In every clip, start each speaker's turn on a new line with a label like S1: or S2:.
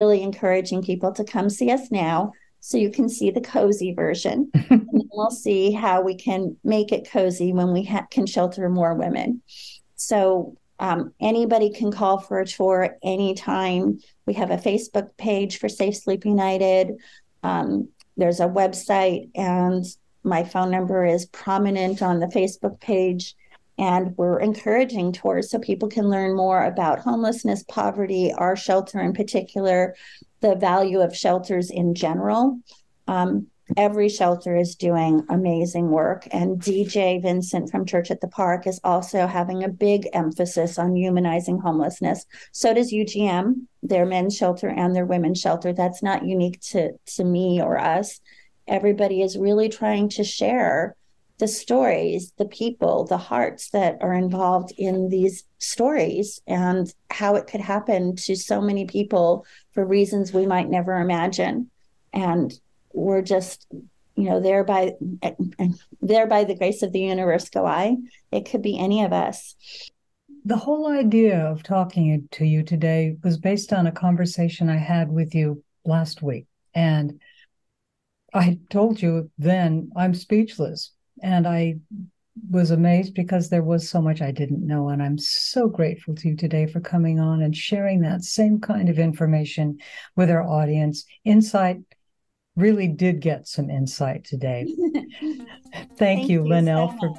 S1: really encouraging people to come see us now so you can see the cozy version. and we'll see how we can make it cozy when we ha- can shelter more women. So um, anybody can call for a tour anytime. We have a Facebook page for Safe Sleep United. Um, there's a website, and my phone number is prominent on the Facebook page. And we're encouraging tours so people can learn more about homelessness, poverty, our shelter in particular, the value of shelters in general. Um, every shelter is doing amazing work. And DJ Vincent from Church at the Park is also having a big emphasis on humanizing homelessness. So does UGM, their men's shelter and their women's shelter. That's not unique to, to me or us. Everybody is really trying to share the stories, the people, the hearts that are involved in these stories and how it could happen to so many people for reasons we might never imagine. And we're just, you know, there by there by the grace of the universe go I. It could be any of us.
S2: The whole idea of talking to you today was based on a conversation I had with you last week. And I told you then I'm speechless and I was amazed because there was so much I didn't know. And I'm so grateful to you today for coming on and sharing that same kind of information with our audience. Insight really did get some insight today. Thank, Thank, you, you Lynelle, so for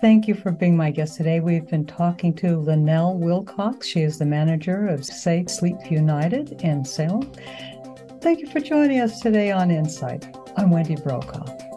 S2: thank you for being my guest today. We've been talking to Lynelle Wilcox. She is the manager of Safe Sleep United in Salem. Thank you for joining us today on Insight. I'm Wendy Brokaw.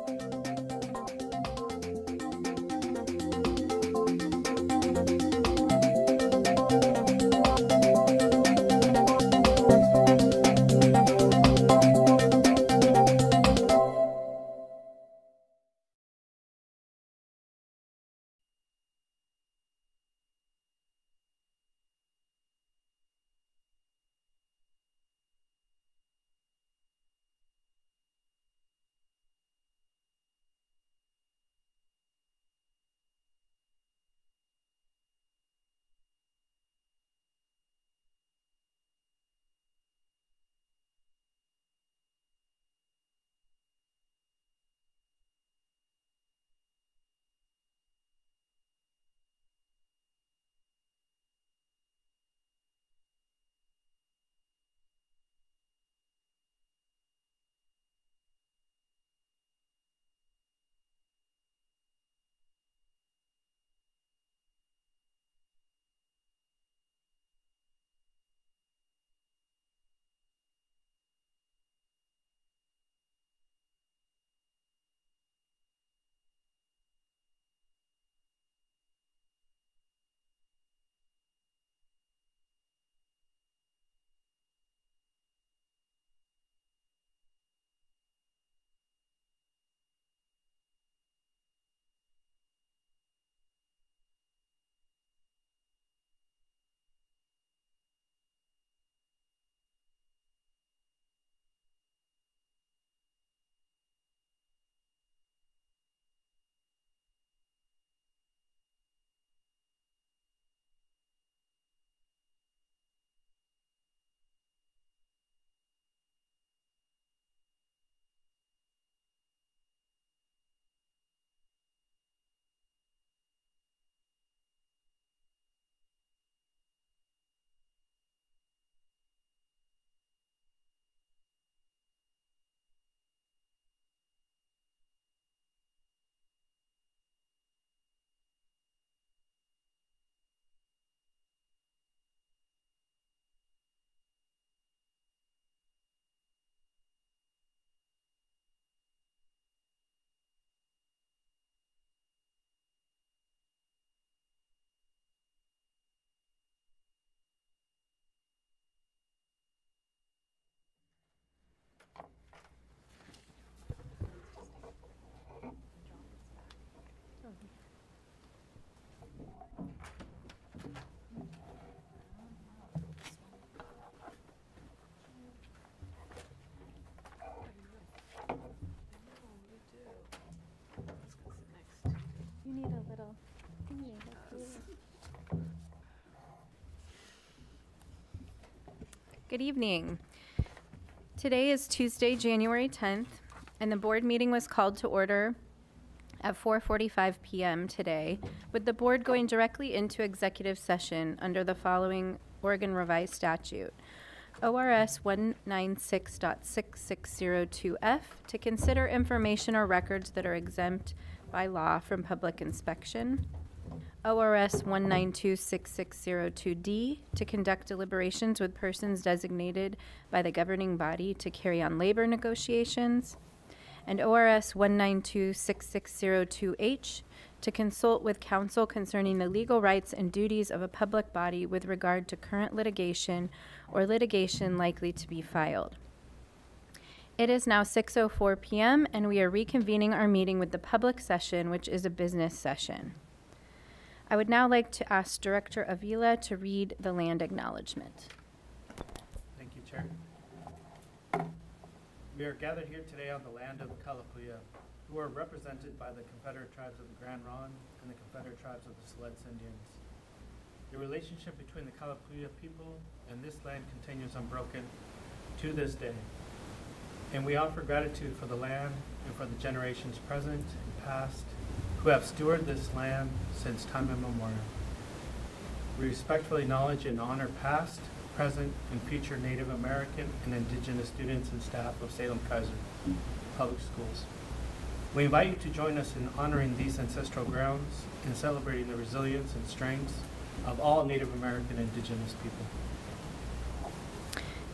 S3: Good evening. Today is Tuesday, January 10th, and the board meeting was called to order at 4:45 PM today, with the board going directly into executive session under the following Oregon Revised Statute. ORS 196.6602F to consider information or records that are exempt by law from public inspection. ORS 1926602D to conduct deliberations with persons designated by the governing body to carry on labor negotiations. And ORS 1926602H to consult with counsel concerning the legal rights and duties of a public body with regard to current litigation or litigation likely to be filed. It is now 6:04 PM and we are reconvening our meeting with the public session, which is a business session. I would now like to ask Director Avila to read the land acknowledgement.
S4: Thank you, Chair. We are gathered here today on the land of the Kalapuya, who are represented by the Confederate tribes of the Grand Ronde and the Confederate tribes of the Siletz Indians. The relationship between the Kalapuya people and this land continues unbroken to this day. And we offer gratitude for the land and for the generations present and past who have stewarded this land since time immemorial. We respectfully acknowledge and honor past, present, and future Native American and Indigenous students and staff of Salem Keizer Public Schools. We invite you to join us in honoring these ancestral grounds and celebrating the resilience and strengths of all Native American Indigenous people.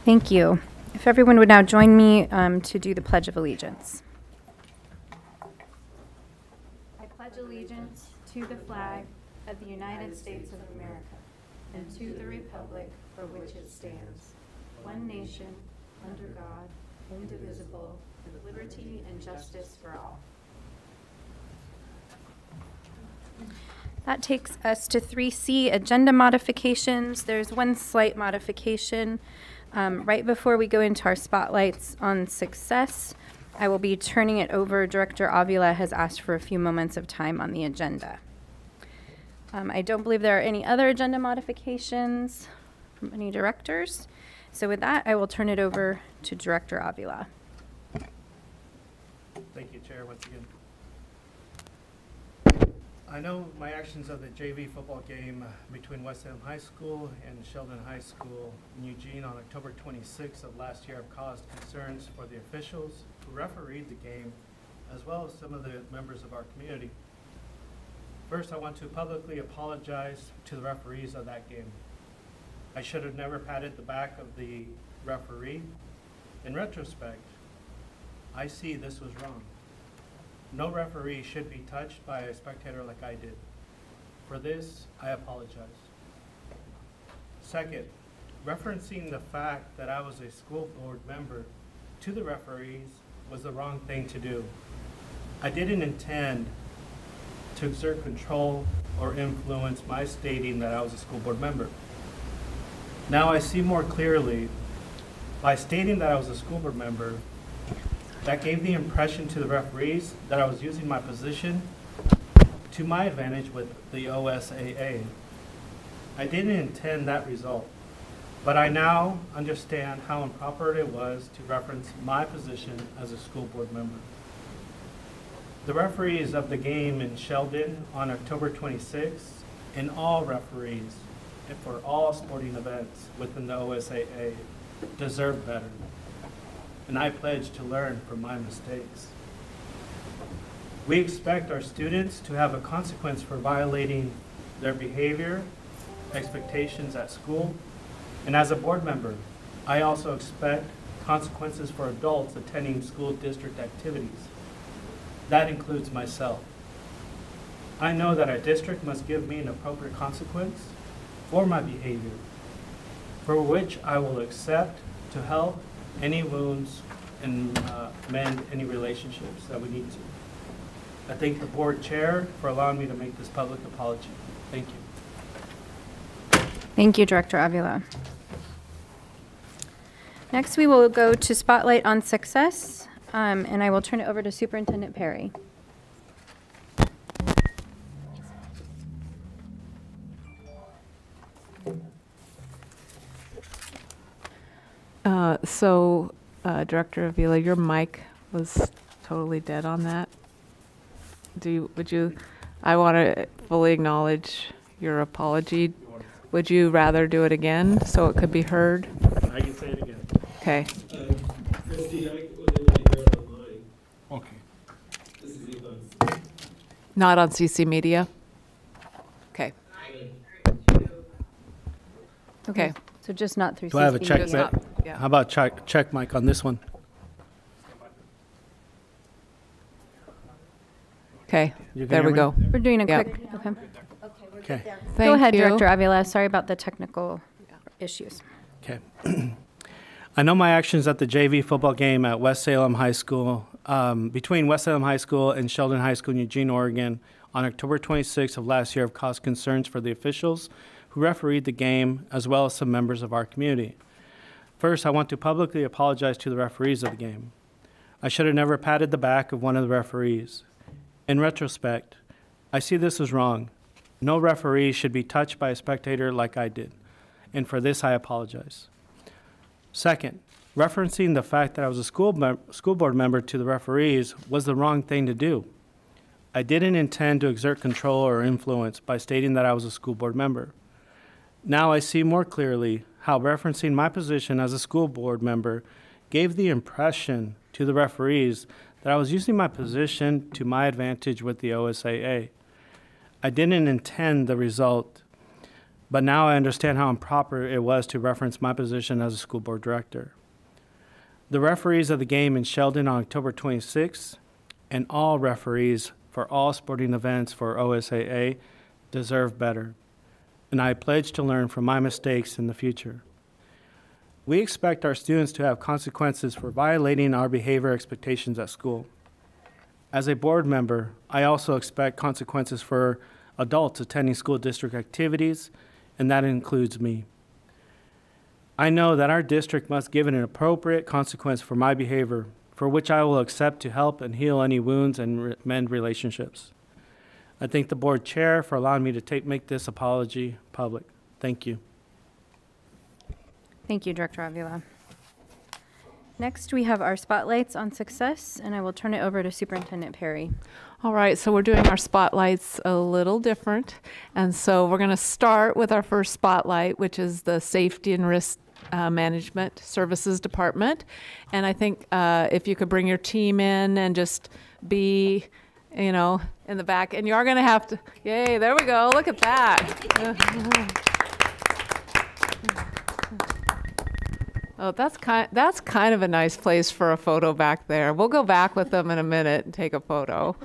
S3: Thank you. If everyone would now join me um, to do the Pledge of Allegiance. I pledge allegiance to the flag of the United States of America and to the republic for which it stands, one nation, under God, indivisible, with liberty and justice for all. That takes us to 3C, agenda modifications. There's one slight modification. Um, Right before we go into our spotlights on success, I will be turning it over. Director Avila has asked for a few moments of time on the agenda. Um, I don't believe there are any other agenda modifications from any directors. So with that, I will turn it over to Director Avila.
S4: Thank you, Chair, once again. I know my actions of the JV football game between West Salem High School and Sheldon High School in Eugene on October 26th of last year have caused concerns for the officials refereed the game, as well as some of the members of our community. First, I want to publicly apologize to the referees of that game. I should have never patted the back of the referee. In retrospect, I see this was wrong. No referee should be touched by a spectator like I did. For this, I apologize. Second, referencing the fact that I was a school board member to the referees was the wrong thing to do. I didn't intend to exert control or influence by stating that I was a school board member. Now I see more clearly, by stating that I was a school board member, that gave the impression to the referees that I was using my position to my advantage with the OSAA. I didn't intend that result, but I now understand how improper it was to reference my position as a school board member. The referees of the game in Sheldon on October 26th and all referees for all sporting events within the OSAA deserve better and I pledge to learn from my mistakes. We expect our students to have a consequence for violating their behavior, expectations at school, and as a board member, I also expect consequences for adults attending school district activities. That includes myself. I know that our district must give me an appropriate consequence for my behavior, for which I will accept to help any wounds and uh, mend any relationships that we need to. I thank the board chair for allowing me to make this public apology. Thank you.
S3: Thank you, Director Avila. Next, we will go to Spotlight on Success, um, and I will turn it over to Superintendent Perry.
S5: Uh, So uh, Director Avila, your mic was totally dead on that. Do you, would you, I want to fully acknowledge your apology. Would you rather do it again so it could be heard?
S4: I can say it again.
S5: Okay.
S4: Okay.
S5: Not on CC Media? Okay. Okay.
S3: So just not through.
S4: Do I have a
S3: CC
S4: check
S5: Just not- yeah.
S4: How about check, check mic on this one?
S5: Okay,
S4: You can
S5: there
S4: hear
S5: we
S4: me?
S5: go.
S3: We're doing a
S5: Yeah.
S3: quick, okay.
S4: Okay,
S5: Thank
S3: Go ahead,
S5: you.
S3: Director Avila. Sorry about the technical issues.
S4: okay. I know my actions at the JV football game at West Salem High School, um, between West Salem High School and Sheldon High School in Eugene, Oregon, on October 26th of last year have caused concerns for the officials who refereed the game, as well as some members of our community. First, I want to publicly apologize to the referees of the game. I should have never patted the back of one of the referees. In retrospect, I see this as wrong. No referee should be touched by a spectator like I did, and for this I apologize. Second, referencing the fact that I was a school, school board member to the referees was the wrong thing to do. I didn't intend to exert control or influence by stating that I was a school board member. Now I see more clearly how referencing my position as a school board member gave the impression to the referees that I was using my position to my advantage with the OSAA. I didn't intend the result, but now I understand how improper it was to reference my position as a school board director. The referees of the game in Sheldon on October 26th and all referees for all sporting events for OSAA deserve better, and I pledge to learn from my mistakes in the future. We expect our students to have consequences for violating our behavior expectations at school. As a board member, I also expect consequences for adults attending school district activities, and that includes me. I know that our district must give an appropriate consequence for my behavior, for which I will accept to help and heal any wounds and re- mend relationships. I thank the board chair for allowing me to take, make this apology public. Thank you.
S3: Thank you, Director Avila. Next, we have our spotlights on success, and I will turn it over to Superintendent Perry.
S5: All right, so we're doing our spotlights a little different. And so we're going to start with our first spotlight, which is the Safety and Risk uh, Management Services Department. And I think uh, if you could bring your team in and just be, you know, in the back. And you are going to have to, yay, there we go. Look at that. Oh, that's kind. That's kind of a nice place for a photo back there. We'll go back with them in a minute and take a photo.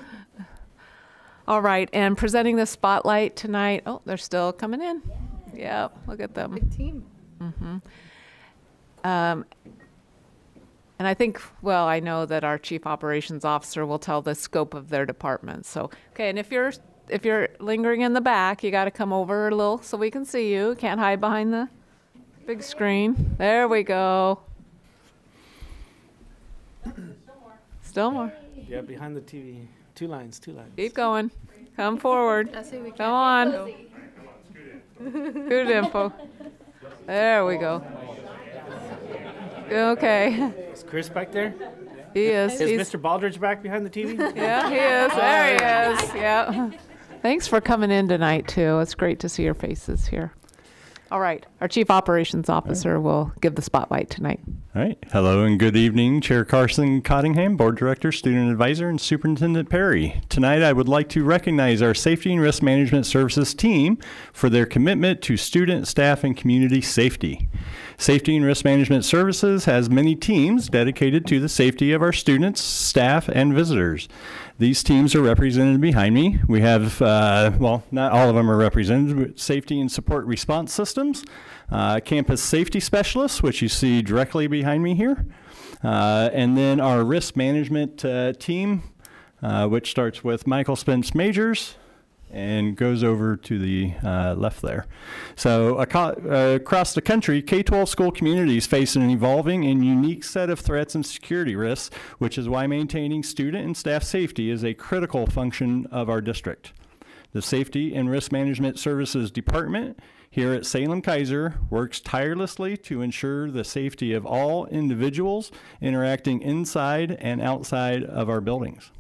S5: All right, and presenting the spotlight tonight. Oh, they're still coming in. Yeah, look at them. Big team. Mm-hmm. Um, and I think, well, I know that our chief operations officer will tell the scope of their department. So, okay, and if you're if you're lingering in the back, you got to come over a little so we can see you. Can't hide behind the big screen. There we go. Still more.
S4: Yeah, behind the TV. Two lines, two lines.
S5: Keep going. Come forward. Come on. Good info. There we go. Okay.
S4: Is Chris back there?
S5: He is.
S4: Is
S5: He's,
S4: Mr. Baldridge back behind the TV?
S5: yeah, he is. There he is. Yeah. Thanks for coming in tonight, too. It's great to see your faces here. All right. Our Chief Operations Officer will give the spotlight tonight.
S6: All right. Hello and good evening, Chair Carson Cottingham, Board Director, Student Advisor, and Superintendent Perry. Tonight, I would like to recognize our Safety and Risk Management Services team for their commitment to student, staff, and community safety. Safety and Risk Management Services has many teams dedicated to the safety of our students, staff, and visitors. These teams are represented behind me. We have, uh, well, not all of them are represented, but Safety and Support Response Systems, uh, Campus Safety Specialists, which you see directly behind me here, uh, and then our Risk Management uh, team, uh, which starts with Michael Spence Majors and goes over to the uh, left there. So across the country, K-12 school communities face an evolving and unique set of threats and security risks, which is why maintaining student and staff safety is a critical function of our district. The Safety and Risk Management Services Department here at Salem Keizer works tirelessly to ensure the safety of all individuals interacting inside and outside of our buildings.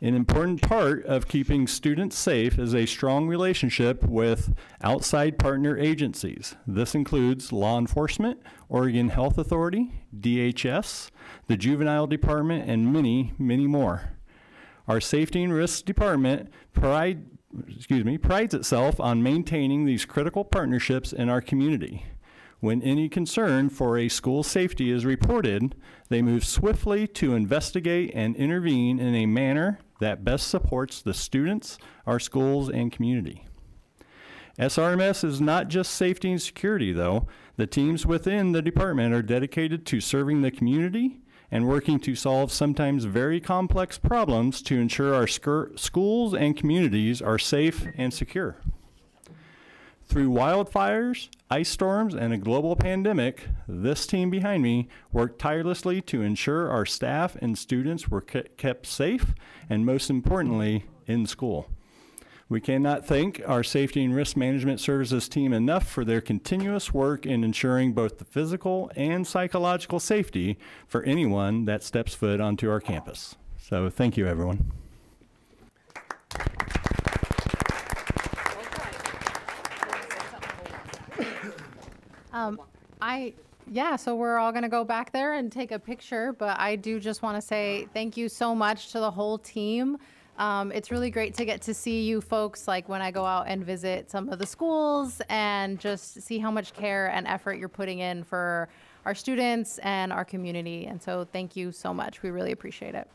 S6: An important part of keeping students safe is a strong relationship with outside partner agencies. This includes law enforcement, Oregon Health Authority, DHS, the Juvenile Department, and many, many more. Our Safety and Risks Department pride, excuse me, prides itself on maintaining these critical partnerships in our community. When any concern for a school safety is reported, they move swiftly to investigate and intervene in a manner that best supports the students, our schools, and community. SRMS is not just safety and security, though. The teams within the department are dedicated to serving the community and working to solve sometimes very complex problems to ensure our schools and communities are safe and secure. Through wildfires, ice storms, and a global pandemic, this team behind me worked tirelessly to ensure our staff and students were kept safe and, most importantly, in school. We cannot thank our Safety and Risk Management Services team enough for their continuous work in ensuring both the physical and psychological safety for anyone that steps foot onto our campus. So, thank you, everyone.
S5: Um, I, yeah, so we're all going to go back there and take a picture, but I do just want to say thank you so much to the whole team. Um, it's really great to get to see you folks, like when I go out and visit some of the schools and just see how much care and effort you're putting in for our students and our community. And so thank you so much. We really appreciate it.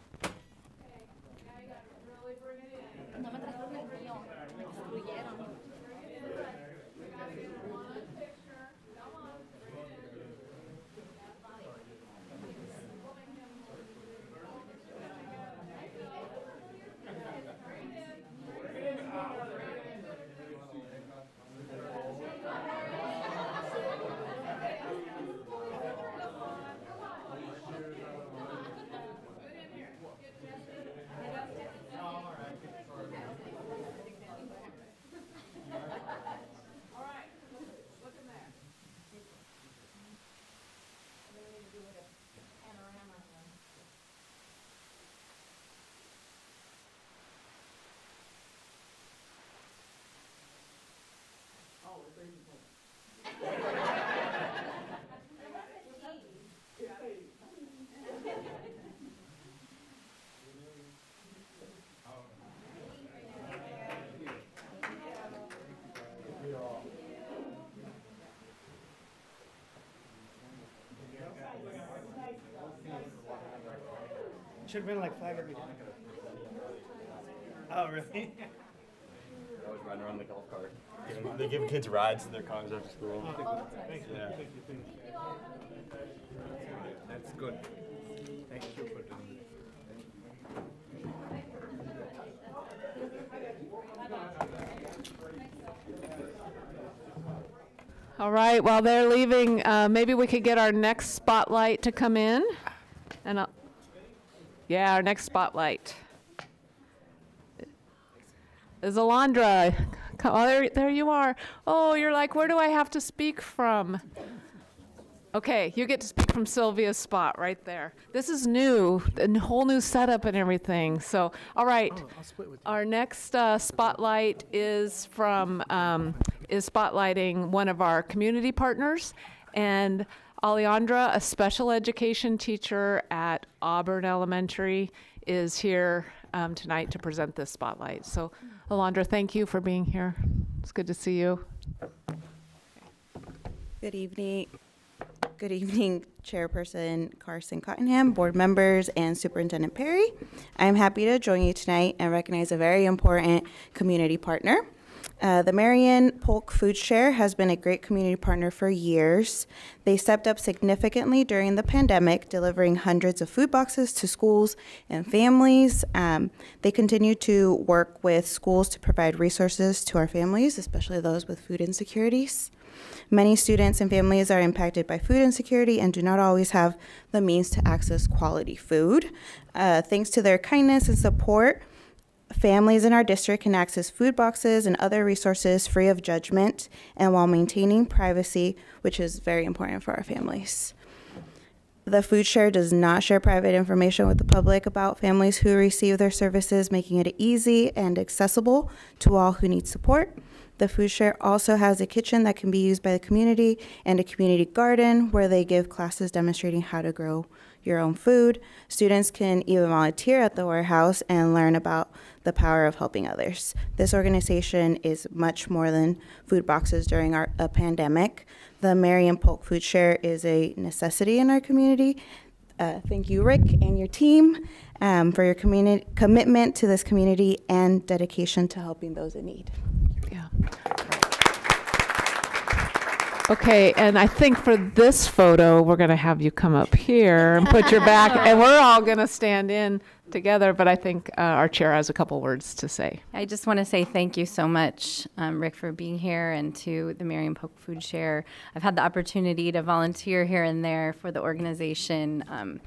S4: Should have been like flag every day. Oh, really?
S7: I was riding around the golf cart. They give kids rides to their cars after school.
S4: Thank you,
S7: Yeah.
S4: thank you, thank you.
S7: That's good. Thank you for doing
S5: All right, while they're leaving, uh, maybe we could get our next spotlight to come in. And, I'll- yeah, our next spotlight. Is Alondra. Oh, there, there you are. Oh, you're like, where do I have to speak from? Okay, you get to speak from Sylvia's spot right there. This is new, a whole new setup and everything. So, all right.
S4: I'll split with
S5: Our next uh, spotlight is from um, is spotlighting one of our community partners, and Alejandra, a special education teacher at Auburn Elementary, is here um, tonight to present this spotlight. So, Alondra, thank you for being here. It's good to see you.
S8: Good evening. Good evening, Chairperson Carson Cottingham, board members, and Superintendent Perry. I am happy to join you tonight and recognize a very important community partner. Uh, the Marion Polk Food Share has been a great community partner for years. They stepped up significantly during the pandemic, delivering hundreds of food boxes to schools and families. Um, they continue to work with schools to provide resources to our families, especially those with food insecurities. Many students and families are impacted by food insecurity and do not always have the means to access quality food. Uh, thanks to their kindness and support, Families in our district can access food boxes and other resources free of judgment and while maintaining privacy, which is very important for our families. The food share does not share private information with the public about families who receive their services, making it easy and accessible to all who need support. The food share also has a kitchen that can be used by the community and a community garden where they give classes demonstrating how to grow your own food. Students can even volunteer at the warehouse and learn about the power of helping others. This organization is much more than food boxes during our a pandemic. The Marion Polk Food Share is a necessity in our community. Uh, thank you, Rick, and your team um, for your commitment to this community and dedication to helping those in need.
S5: Yeah. Okay, and I think for this photo, we're going to have you come up here and put your back, and we're all going to stand in together. But I think uh, our chair has a couple words to say.
S3: I just want to say thank you so much, um, Rick, for being here and to the Marion Polk Food Share. I've had the opportunity to volunteer here and there for the organization. Um,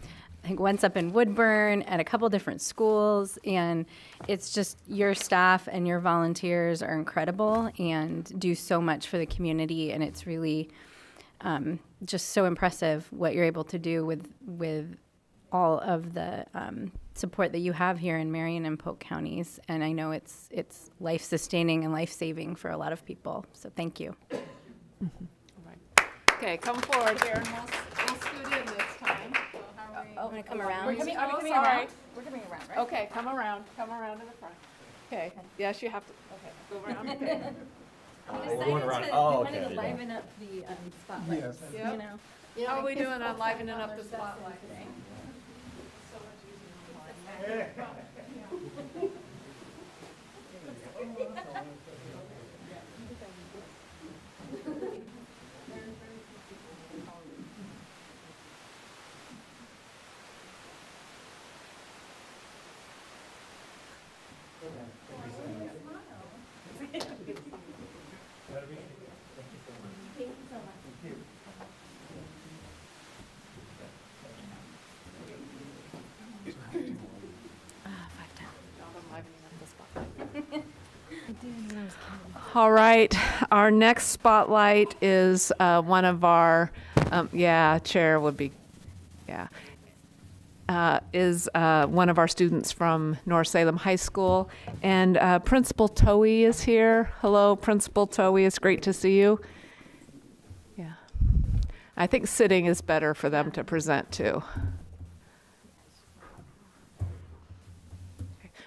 S3: I think once up in Woodburn at a couple different schools, and it's just your staff and your volunteers are incredible and do so much for the community, and it's really um, just so impressive what you're able to do with with all of the um, support that you have here in Marion and Polk counties, and I know it's it's life sustaining and life saving for a lot of people. So thank you.
S5: Okay, come forward here,
S3: I'm gonna come around.
S5: We're coming,
S3: Are we
S5: oh,
S3: coming
S5: sorry.
S3: around? We're coming around, right?
S5: Okay, come around, come around to the front. Okay, yes, you have to, okay, go around. Okay.
S7: We're going around. Oh, okay.
S3: to
S7: yeah.
S3: liven up the um, spotlight.
S5: Yep.
S3: You know.
S5: How are we doing on livening up the spotlight? All right, our next spotlight is uh, one of our, um, yeah, chair would be, yeah, uh, is uh, one of our students from North Salem High School. And uh, Principal Towie is here. Hello, Principal Towie, it's great to see you. Yeah. I think sitting is better for them to present too.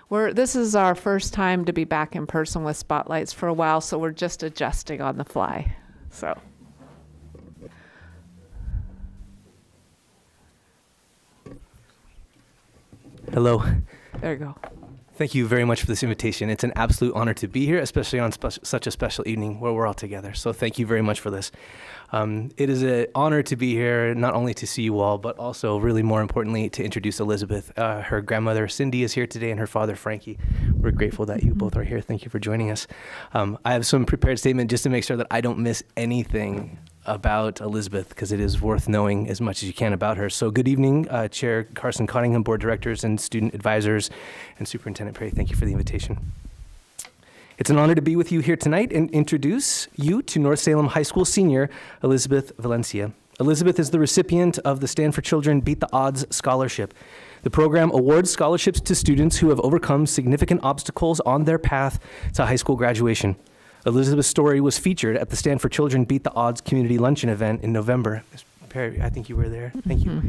S5: We're, this is our first time to be back in person with spotlights for a while, so we're just adjusting on the fly. So.
S9: Hello.
S5: There you go.
S9: Thank you very much for this invitation. It's an absolute honor to be here, especially on spe- such a special evening where we're all together. So thank you very much for this. Um, it is an honor to be here, not only to see you all, but also, really more importantly, to introduce Elizabeth. Uh, her grandmother, Cindy, is here today, and her father, Frankie. We're grateful that you both are here. Thank you for joining us. Um, I have some prepared statement just to make sure that I don't miss anything about Elizabeth because it is worth knowing as much as you can about her. So, good evening, uh, Chair Carson Cottingham, board directors, and student advisors, and Superintendent Perry. Thank you for the invitation. It's an honor to be with you here tonight and introduce you to North Salem High School senior Elizabeth Valencia. Elizabeth is the recipient of the Stand for Children Beat the Odds Scholarship. The program awards scholarships to students who have overcome significant obstacles on their path to high school graduation. Elizabeth's story was featured at the Stand for Children Beat the Odds community luncheon event in November. Ms. Perry, I think you were there. Thank you.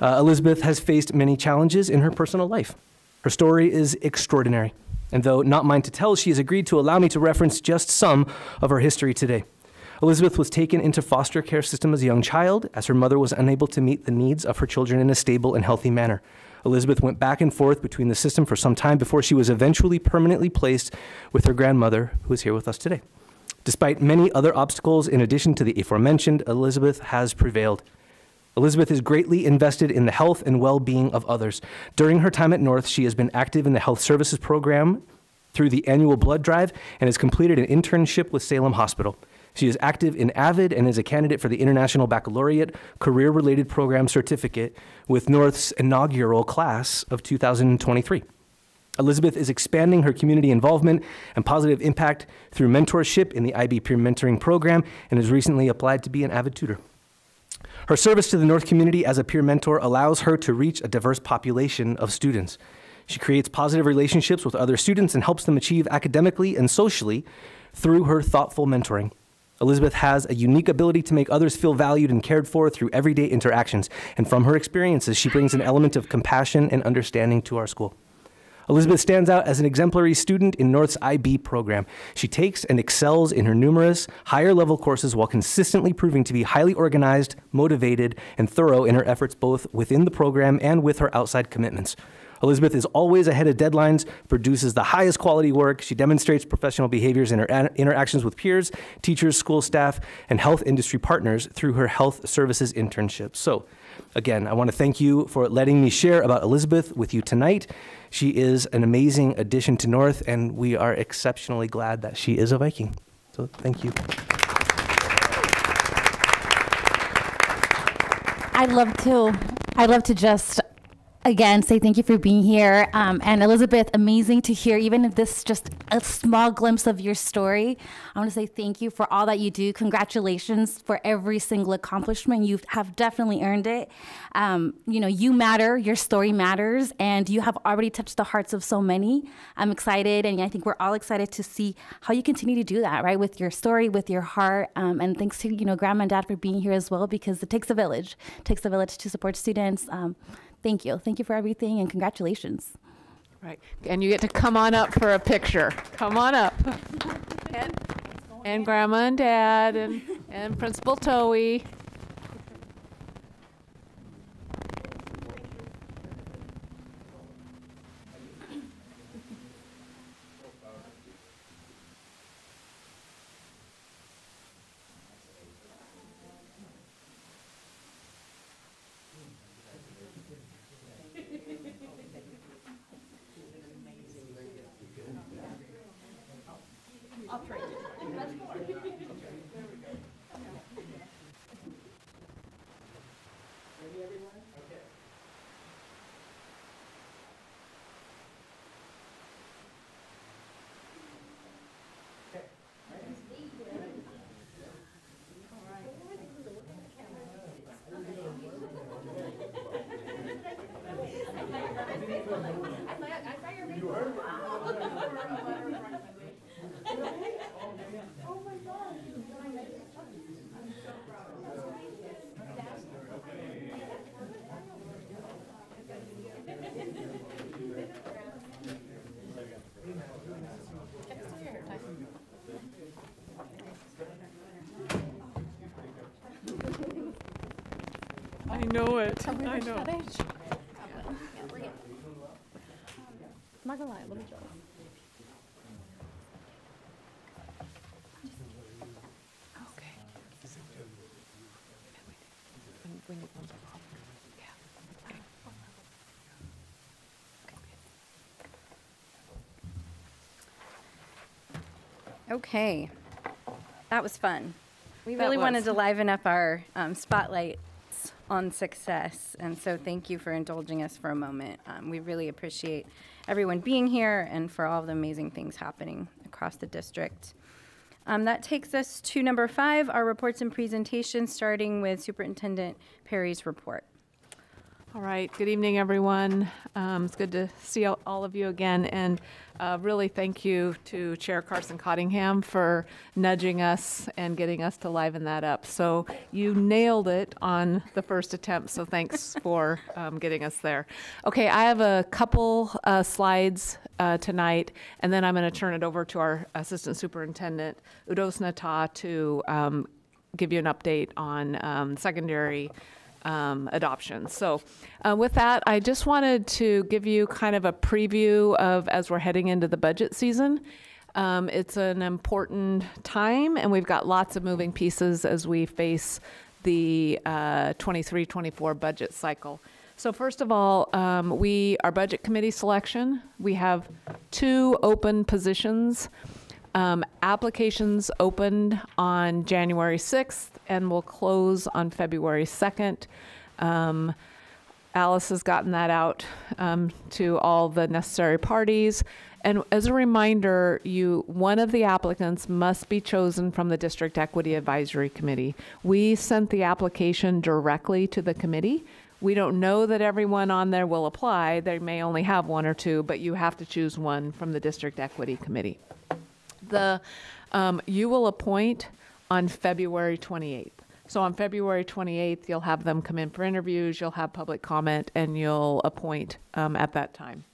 S9: Uh, Elizabeth has faced many challenges in her personal life. Her story is extraordinary, and though not mine to tell, she has agreed to allow me to reference just some of her history today. Elizabeth was taken into foster care system as a young child, as her mother was unable to meet the needs of her children in a stable and healthy manner. Elizabeth went back and forth between the system for some time before she was eventually permanently placed with her grandmother, who is here with us today. Despite many other obstacles, in addition to the aforementioned, Elizabeth has prevailed. Elizabeth is greatly invested in the health and well being of others. During her time at North, she has been active in the health services program through the annual blood drive and has completed an internship with Salem Hospital. She is active in AVID and is a candidate for the International Baccalaureate Career Related Program Certificate with North's inaugural class of 2023. Elizabeth is expanding her community involvement and positive impact through mentorship in the IB Peer Mentoring Program and has recently applied to be an avid tutor. Her service to the North community as a peer mentor allows her to reach a diverse population of students. She creates positive relationships with other students and helps them achieve academically and socially through her thoughtful mentoring. Elizabeth has a unique ability to make others feel valued and cared for through everyday interactions, and from her experiences, she brings an element of compassion and understanding to our school. Elizabeth stands out as an exemplary student in North's IB program. She takes and excels in her numerous higher level courses while consistently proving to be highly organized, motivated, and thorough in her efforts both within the program and with her outside commitments. Elizabeth is always ahead of deadlines, produces the highest quality work. She demonstrates professional behaviors in her interactions with peers, teachers, school staff, and health industry partners through her health services internships. So, again, I want to thank you for letting me share about Elizabeth with you tonight. She is an amazing addition to North, and we are exceptionally glad that she is a Viking. So, thank you.
S10: I'd love to. I'd love to just again say thank you for being here. Um, and Elizabeth, amazing to hear, even if this is just a small glimpse of your story. I want to say thank you for all that you do. Congratulations for every single accomplishment. You have definitely earned it. Um, you know, you matter, your story matters, and you have already touched the hearts of so many. I'm excited, and I think we're all excited to see how you continue to do that, right? With your story, with your heart. Um, and thanks to, you know, grandma and dad for being here as well, because it takes a village. It takes a village to support students. Thank you. Thank you for everything and congratulations.
S5: Right. And you get to come on up for a picture. Come on up. And, and grandma and dad and, and Principal Towie. Know it. I know.
S10: I'm not gonna lie, a little jealous.
S5: Okay.
S3: Okay, that was fun. We
S5: That
S3: really wanted to liven up our um, spotlights on success, and so thank you for indulging us for a moment. Um, we really appreciate everyone being here and for all the amazing things happening across the district. Um, that takes us to number five, our reports and presentations, starting with Superintendent Perry's report.
S5: All right. Good evening, everyone. Um, it's good to see all, of you again, and uh, really thank you to Chair Carson Cottingham for nudging us and getting us to liven that up. So you nailed it on the first attempt. So thanks for um, getting us there. Okay, I have a couple uh, slides uh, tonight, and then I'm going to turn it over to our Assistant Superintendent Udosenata to um, give you an update on um, secondary um, adoption. So, uh, with that, I just wanted to give you kind of a preview of as we're heading into the budget season. Um, it's an important time, and we've got lots of moving pieces as we face the 23 24 budget cycle. So, first of all, um, we, our budget committee selection, we have two open positions. Um, applications opened on January 6th and will close on February 2nd. Um, Alice has gotten that out um, to all the necessary parties. And as a reminder, you one of the applicants must be chosen from the District Equity Advisory Committee. We sent the application directly to the committee. We don't know that everyone on there will apply. They may only have one or two, but you have to choose one from the District Equity Committee. The um, you will appoint on February 28th. So on February 28th, you'll have them come in for interviews, you'll have public comment, and you'll appoint um, at that time.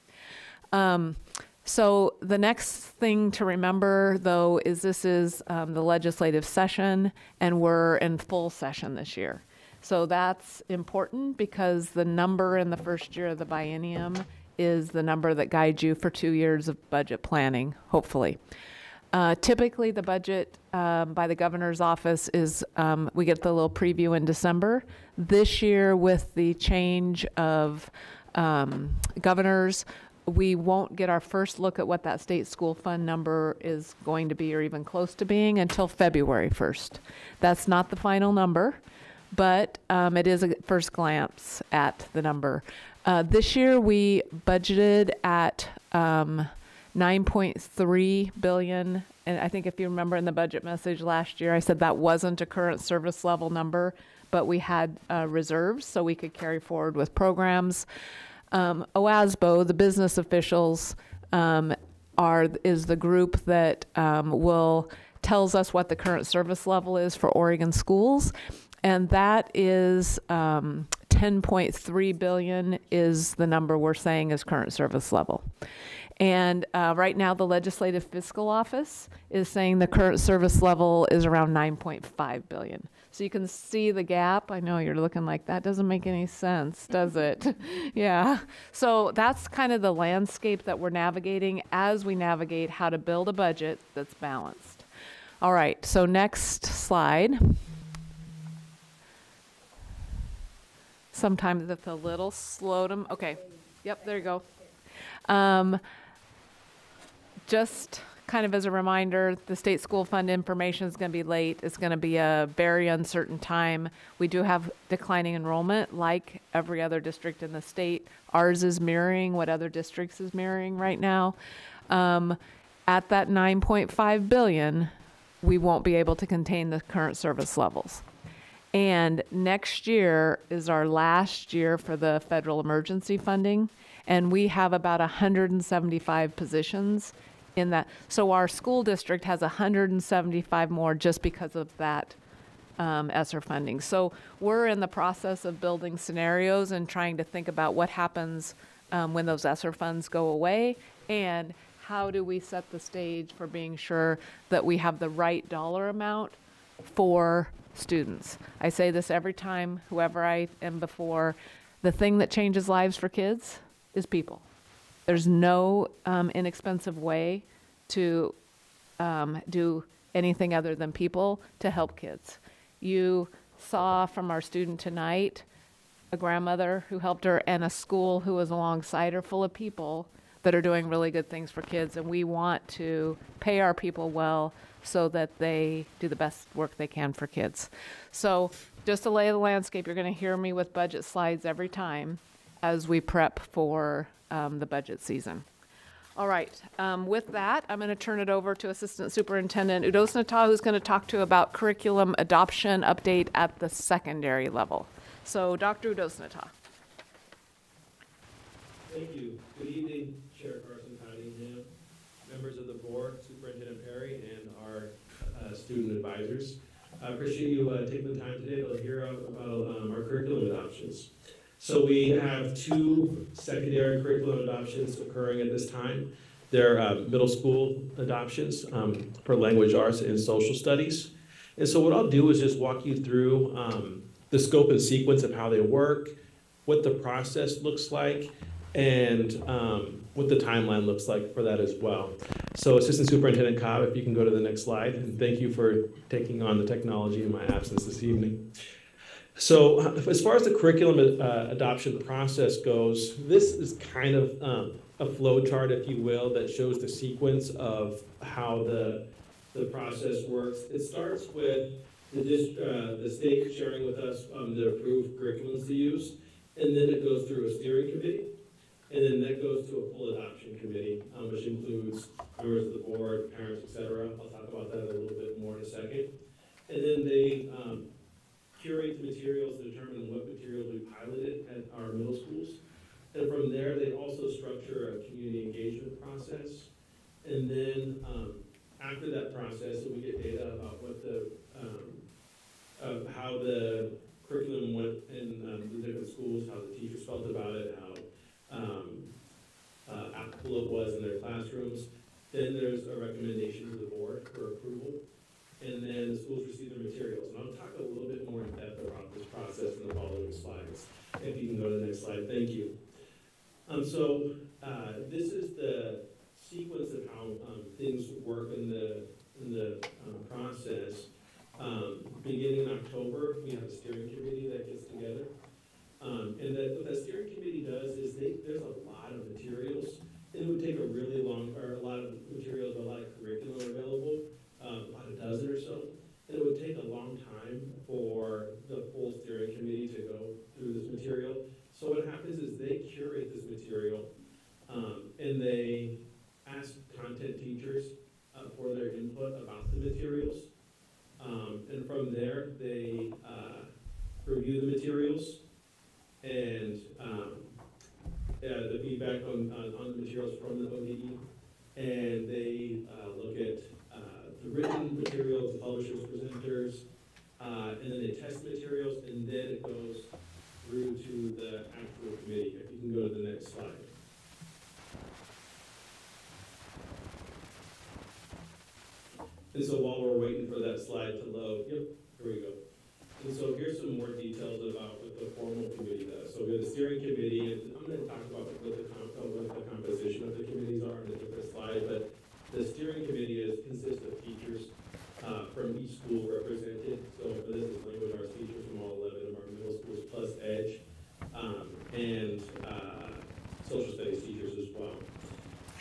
S5: Um, so the next thing to remember, though, is this is um, the legislative session, and we're in full session this year. So that's important because the number in the first year of the biennium is the number that guides you for two years of budget planning, hopefully. Uh, typically, the budget um, by the governor's office is um, we get the little preview in December. This year, with the change of um, governors, we won't get our first look at what that state school fund number is going to be or even close to being until February 1st. That's not the final number, but um, it is a first glance at the number. Uh, this year, we budgeted at um, 9.3 billion. And i think if you remember in the budget message last year i said that wasn't a current service level number but we had uh, reserves so we could carry forward with programs. Um, oasbo the business officials um, are is the group that um, will tells us what the current service level is for oregon schools. And that is um, 10.3 billion is the number we're saying is current service level and uh, right now, the Legislative Fiscal Office is saying the current service level is around 9.5 billion. So you can see the gap. I know you're looking like that doesn't make any sense, does it? yeah. So that's kind of the landscape that we're navigating as we navigate how to build a budget that's balanced. All right. So next slide. Sometimes it's a little slow to. Okay. Yep. There you go. Um, just kind of as a reminder, the state school fund information is going to be late. It's going to be a very uncertain time. We do have declining enrollment like every other district in the state. Ours is mirroring what other districts is mirroring right now. Um, at that 9.5 billion, we won't be able to contain the current service levels. And next year is our last year for the federal emergency funding, and we have about 175 positions in that. So our school district has 175 more just because of that um, ESSER funding. So we're in the process of building scenarios and trying to think about what happens um, when those ESSER funds go away and how do we set the stage for being sure that we have the right dollar amount for students. I say this every time, whoever I am before, the thing that changes lives for kids is people. There's no um, inexpensive way to um, do anything other than people to help kids. You saw from our student tonight a grandmother who helped her and a school who was alongside her full of people that are doing really good things for kids. And we want to pay our people well so that they do the best work they can for kids. So, just to lay the landscape, you're going to hear me with budget slides every time as we prep for um, the budget season. All right, um, with that, I'm going to turn it over to Assistant Superintendent Udosenata, who's going to talk to about curriculum adoption update at the secondary level. So, Dr. Udosenata.
S11: Thank you. Good evening, Chair Carson Cottingham, members of the board, Superintendent Perry, and our uh, student advisors. I appreciate you uh, taking the time today to hear about um, our curriculum adoptions. So we have two secondary curriculum adoptions occurring at this time. They're uh, middle school adoptions um, for language arts and social studies. And so what I'll do is just walk you through um, the scope and sequence of how they work, what the process looks like, and um, what the timeline looks like for that as well. So Assistant Superintendent Cobb, if you can go to the next slide, and thank you for taking on the technology in my absence this evening. So as far as the curriculum uh, adoption process goes, this is kind of um, a flow chart, if you will, that shows the sequence of how the, the process works. It starts with the, uh, the state sharing with us um, the approved curriculums to use. And then it goes through a steering committee, and then that goes to a full adoption committee, um, which includes members of the board, parents, et cetera. I'll talk about that a little bit more in a second. And then they um, curate the materials, to determine what materials we piloted at our middle schools. And from there, they also structure a community engagement process. And then um, after that process, we get data about what the, um, how the curriculum went in um, the different schools, how the teachers felt about it, how um, uh, applicable it was in their classrooms. Then there's a recommendation to the board for approval. And then the schools receive their materials. And I'll talk a little bit more in depth about this process in the following slides. If you can go to the next slide, thank you. Um, so, uh, this is the sequence of how, um, things work in the, in the, um, process. Um, beginning in October, we have a steering committee that gets together. Um, and that, what that steering committee does is they, there's a lot of materials. It would take a really long, or a lot of materials, a lot of curriculum available, about a dozen or so. And it would take a long time for the full steering committee to go through this material. So what happens is they curate this material, um, and they ask content teachers, uh, for their input about the materials. Um, and from there, they, uh, review the materials and, um, uh, the feedback on, on, on the materials from the ODE. And they, uh, look at, the written materials, the publishers, presenters, uh, and then they test materials, and then it goes through to the actual committee. If you can go to the next slide. And so while we're waiting for that slide to load, yep, here we go. And so here's some more details about what the formal committee does. So we have the steering committee, and I'm gonna talk about what the, what the composition of the committees are in a different slide, but the steering committee is, consists of teachers, uh, from each school represented. So this is language arts teachers from all eleven of our middle schools plus Edge, um, and, uh, social studies teachers as well.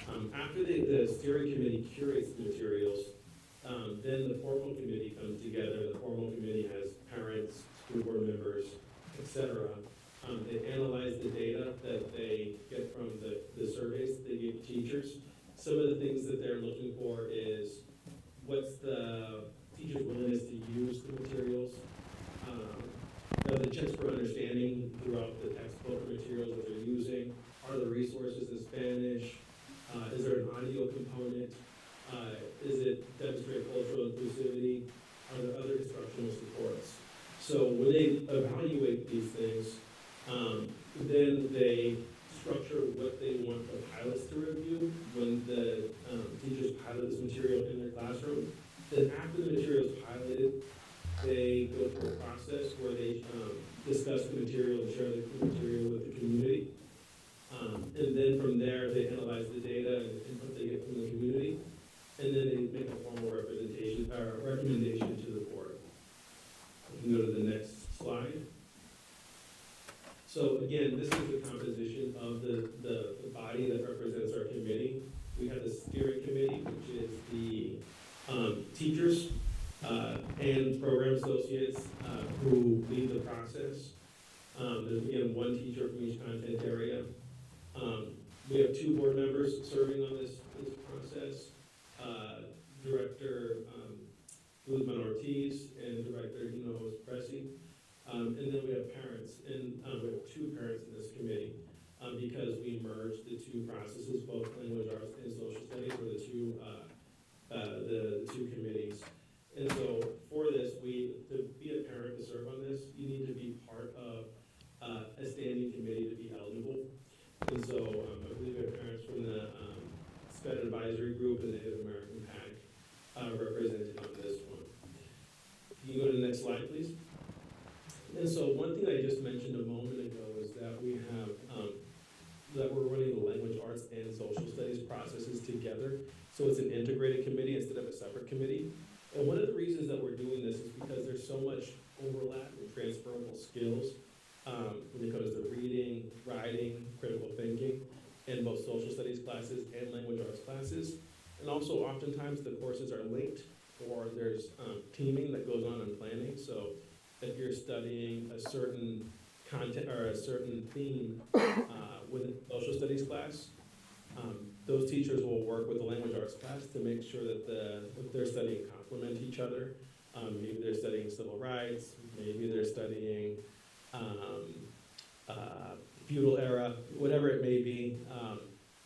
S11: Um, after the, the steering committee curates the materials, um, then the formal committee comes together. The formal committee has parents, school board members, et cetera. Um, they analyze the data that they get from the, the surveys they give teachers. Some of the things that they're looking for is what's the teacher's willingness to use the materials? Um, are the checks for understanding throughout the textbook materials that they're using? Are the resources in Spanish? Uh, is there an audio component? Uh, is it demonstrate cultural inclusivity? Are there other instructional supports? So when they evaluate these things, um, then they structure what they want the pilots to review when the um, teachers pilot this material in their classroom. Then after the material is piloted, they go through a process where they um, discuss the material and share the material with the community. Um, and then from there, they analyze the data and input they get from the community. And then they make a formal representation, or recommendation to the board. We can go to the next slide. So again, this is the composition of the, the, the body that represents our committee. We have the steering committee, which is the, um, teachers, uh, and program associates, uh, who lead the process. Um, there's again, one teacher from each content area. Um, we have two board members serving on this, this process. Uh, Director, um, Guzman Ortiz and Director Hinojos Pressey. Um, and then we have parents, and, um, we have two parents in this committee, um, because we merged the two processes, both language arts and social studies were the two, uh, uh, the, the two committees. And so for this, we, to be a parent to serve on this, you need to be part of, uh, a standing committee to be eligible. And so, um, I believe we have parents from the, um, SPED advisory group and the Native American PAC, uh, represented on this one. Can you go to the next slide, please? And so one thing I just mentioned a moment ago is that we have, um, that we're running the language arts and social studies processes together. So it's an integrated committee instead of a separate committee. And one of the reasons that we're doing this is because there's so much overlap and transferable skills um, when it comes to reading, writing, critical thinking in both social studies classes and language arts classes. And also oftentimes the courses are linked or there's um, teaming that goes on in planning. So if you're studying a certain content or a certain theme uh, within social studies class, um, those teachers will work with the language arts class to make sure that the, they're studying complement each other. Um, maybe they're studying civil rights, maybe they're studying um, uh, feudal era, whatever it may be. Um,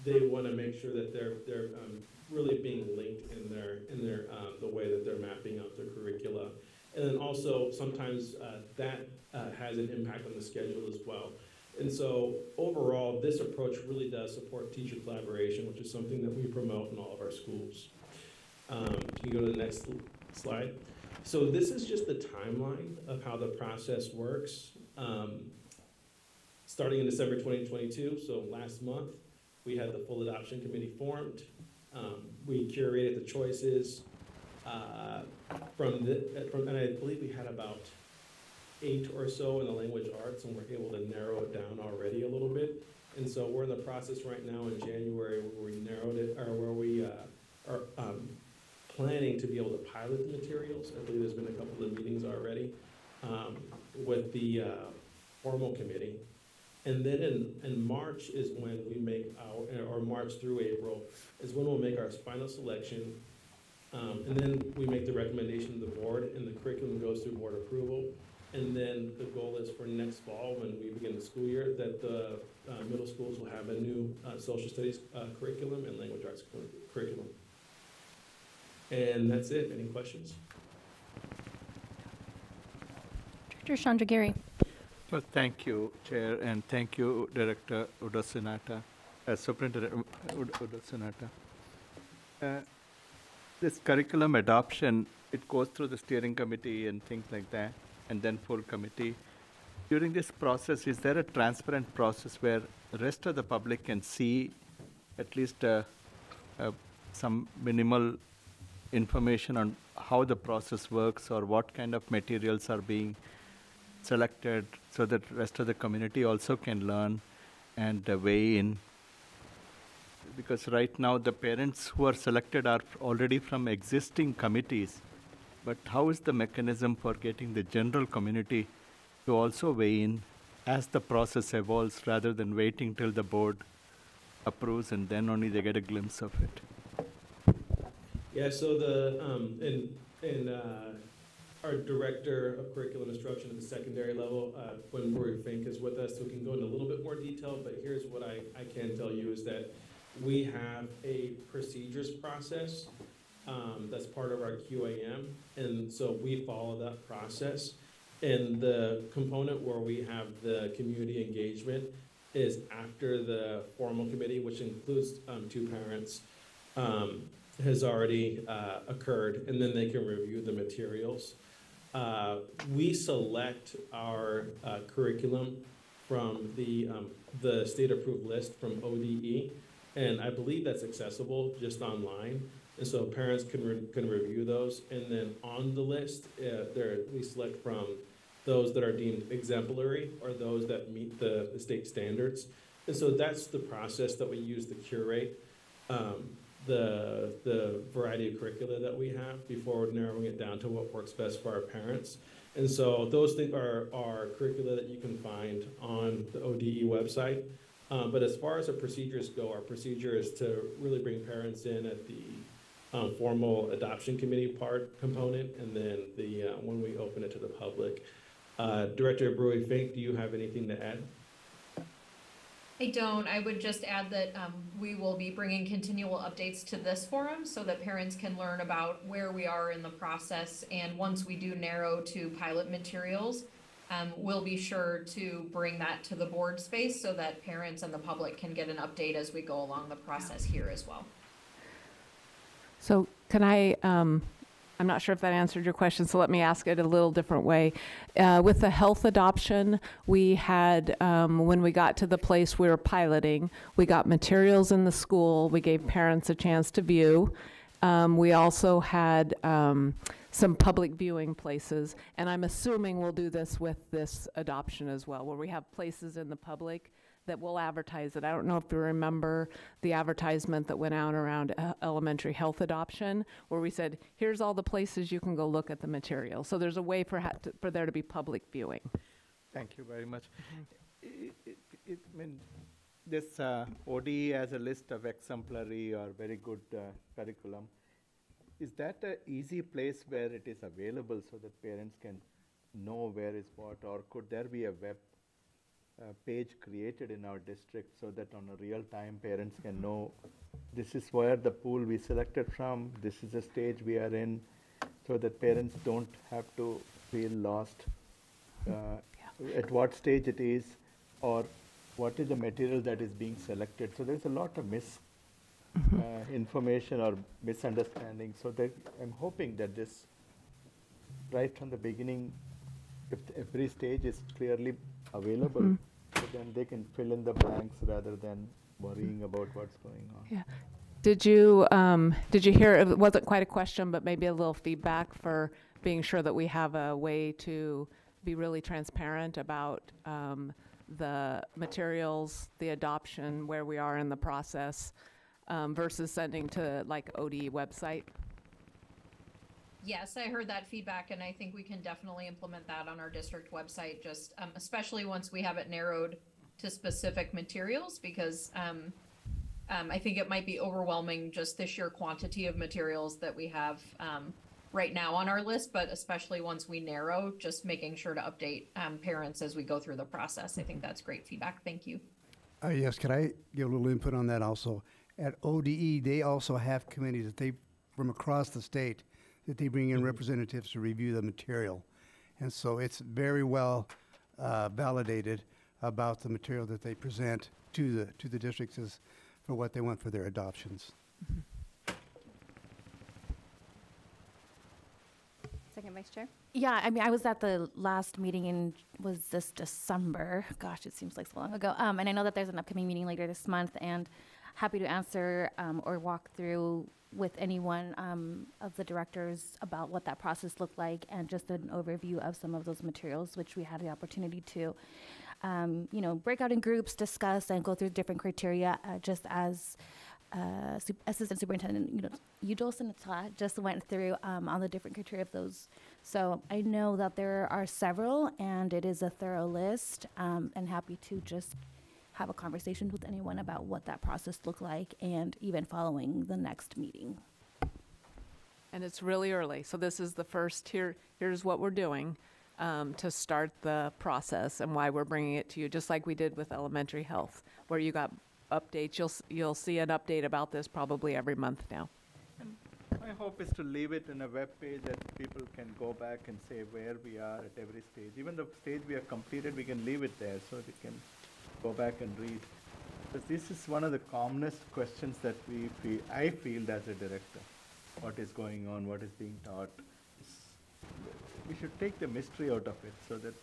S11: they want to make sure that they're they're um, really being linked in their in their um, the way that they're mapping out their curricula, and then also sometimes uh, that uh, has an impact on the schedule as well. And so overall, this approach really does support teacher collaboration, which is something that we promote in all of our schools. Um, can you go to the next slide? So this is just the timeline of how the process works. Um, starting in December 2022, so last month, we had the full adoption committee formed. Um, we curated the choices uh, from the, from, and I believe we had about eight or so in the language arts, and we're able to narrow it down already a little bit. And so we're in the process right now in January where we narrowed it, or where we uh, are um, planning to be able to pilot the materials. I believe there's been a couple of meetings already um, with the uh, formal committee. And then in, in March is when we make our, or March through April, is when we'll make our final selection. Um, and then we make the recommendation to the board, and the curriculum goes through board approval. And then the goal is for next fall, when we begin the school year, that the uh, middle schools will have a new uh, social studies uh, curriculum and language arts curriculum. And that's it. Any questions?
S3: Director Chandragiri.
S12: Well, thank you, Chair, and thank you, Director Udosenata, uh, Superintendent Udosenata. Uh, this curriculum adoption, it goes through the steering committee and things like that, and then full committee. During this process, is there a transparent process where the rest of the public can see at least uh, uh, some minimal information on how the process works or what kind of materials are being selected so that rest of the community also can learn and uh, weigh in. Because right now the parents who are selected are already from existing committees. But how is the mechanism for getting the general community to also weigh in as the process evolves rather than waiting till the board approves and then only they get a glimpse of it
S11: yeah, so the, um, and, and, uh, our director of curriculum instruction at the secondary level, uh, when Rory Fink is with us, so we can go into a little bit more detail, but here's what I, I can tell you is that we have a procedures process, um, that's part of our QAM, and so we follow that process. And the component where we have the community engagement is after the formal committee, which includes, um, two parents. Um, has already uh, occurred, and then they can review the materials. Uh, we select our uh, curriculum from the, um, the state approved list from ODE, and I believe that's accessible just online. And so parents can, re can review those, and then on the list, uh, there we select from those that are deemed exemplary or those that meet the, the state standards. And so that's the process that we use to curate. Um, the, the variety of curricula that we have before narrowing it down to what works best for our parents. And so those things are, are curricula that you can find on the ODE website. Um, but as far as the procedures go, our procedure is to really bring parents in at the um, formal adoption committee part component, and then the uh, when we open it to the public. Uh, Director Brewy Fink, do you have anything to add?
S13: I don't. I would just add that um, we will be bringing continual updates to this forum so that parents can learn about where we are in the process. And once we do narrow to pilot materials, um, we'll be sure to bring that to the board space so that parents and the public can get an update as we go along the process here as well.
S5: So can I um, I'm not sure if that answered your question, so let me ask it a little different way. Uh, with the health adoption, we had, um, when we got to the place we were piloting, we got materials in the school, we gave parents a chance to view. Um, we also had um, some public viewing places, and I'm assuming we'll do this with this adoption as well, where we have places in the public that will advertise it. I don't know if you remember the advertisement that went out around uh, elementary health adoption, where we said, here's all the places you can go look at the material. So there's a way for, to, for there to be public viewing.
S12: Thank you very much. It, it, it, I mean, this uh, ODE as a list of exemplary or very good uh, curriculum, is that an easy place where it is available so that parents can know where is what, or could there be a web uh, page created in our district so that on a real time parents can know this is where the pool we selected from, this is the stage we are in, so that parents don't have to feel lost uh, at what stage it is or what is the material that is being selected. So there's a lot of mis uh, information or misunderstanding. So that I'm hoping that this, right from the beginning, if every stage is clearly available,
S5: Mhm.
S12: so then they can fill in the blanks rather than worrying about what's going on.
S5: Yeah. Did you, um, did you hear, it wasn't quite a question, but maybe a little feedback for being sure that we have a way to be really transparent about um, the materials, the adoption, where we are in the process, um, versus sending to like ODE website?
S13: Yes, I heard that feedback, and I think we can definitely implement that on our district website, just um, especially once we have it narrowed to specific materials, because um, um, I think it might be overwhelming just the sheer quantity of materials that we have um, right now on our list, but especially once we narrow, just making sure to update um, parents as we go through the process. I think that's great feedback. Thank you.
S14: Uh, yes, could I give a little input on that also? At ODE, they also have committees that they, from across the state, that they bring in representatives to review the material. And so it's very well uh, validated about the material that they present to the, to the districts as for what they want for their adoptions.
S3: Second Vice Chair?
S10: Yeah, I mean, I was at the last meeting in, was this December? Gosh, it seems like so long ago. Um, and I know that there's an upcoming meeting later this month, and happy to answer um, or walk through with anyone um, of the directors about what that process looked like and just an overview of some of those materials, which we had the opportunity to, um, you know, break out in groups, discuss, and go through different criteria, uh, just as uh, Sup- Assistant Superintendent you know, Udosenata just went through um, on the different criteria of those. So I know that there are several, and it is a thorough list, um, and happy to just have a conversation with anyone about what that process looked like, and even following the next meeting.
S5: And it's really early, so this is the first, here, here's what we're doing um, to start the process and why we're bringing it to you, just like we did with elementary health, where you got updates. You'll, you'll see an update about this probably every month now.
S12: My hope is to leave it in a web page that people can go back and say where we are at every stage. Even the stage we have completed, we can leave it there so they can go back and read. Because this is one of the commonest questions that we feel, I feel as a director. What is going on, what is being taught. It's- We should take the mystery out of it so that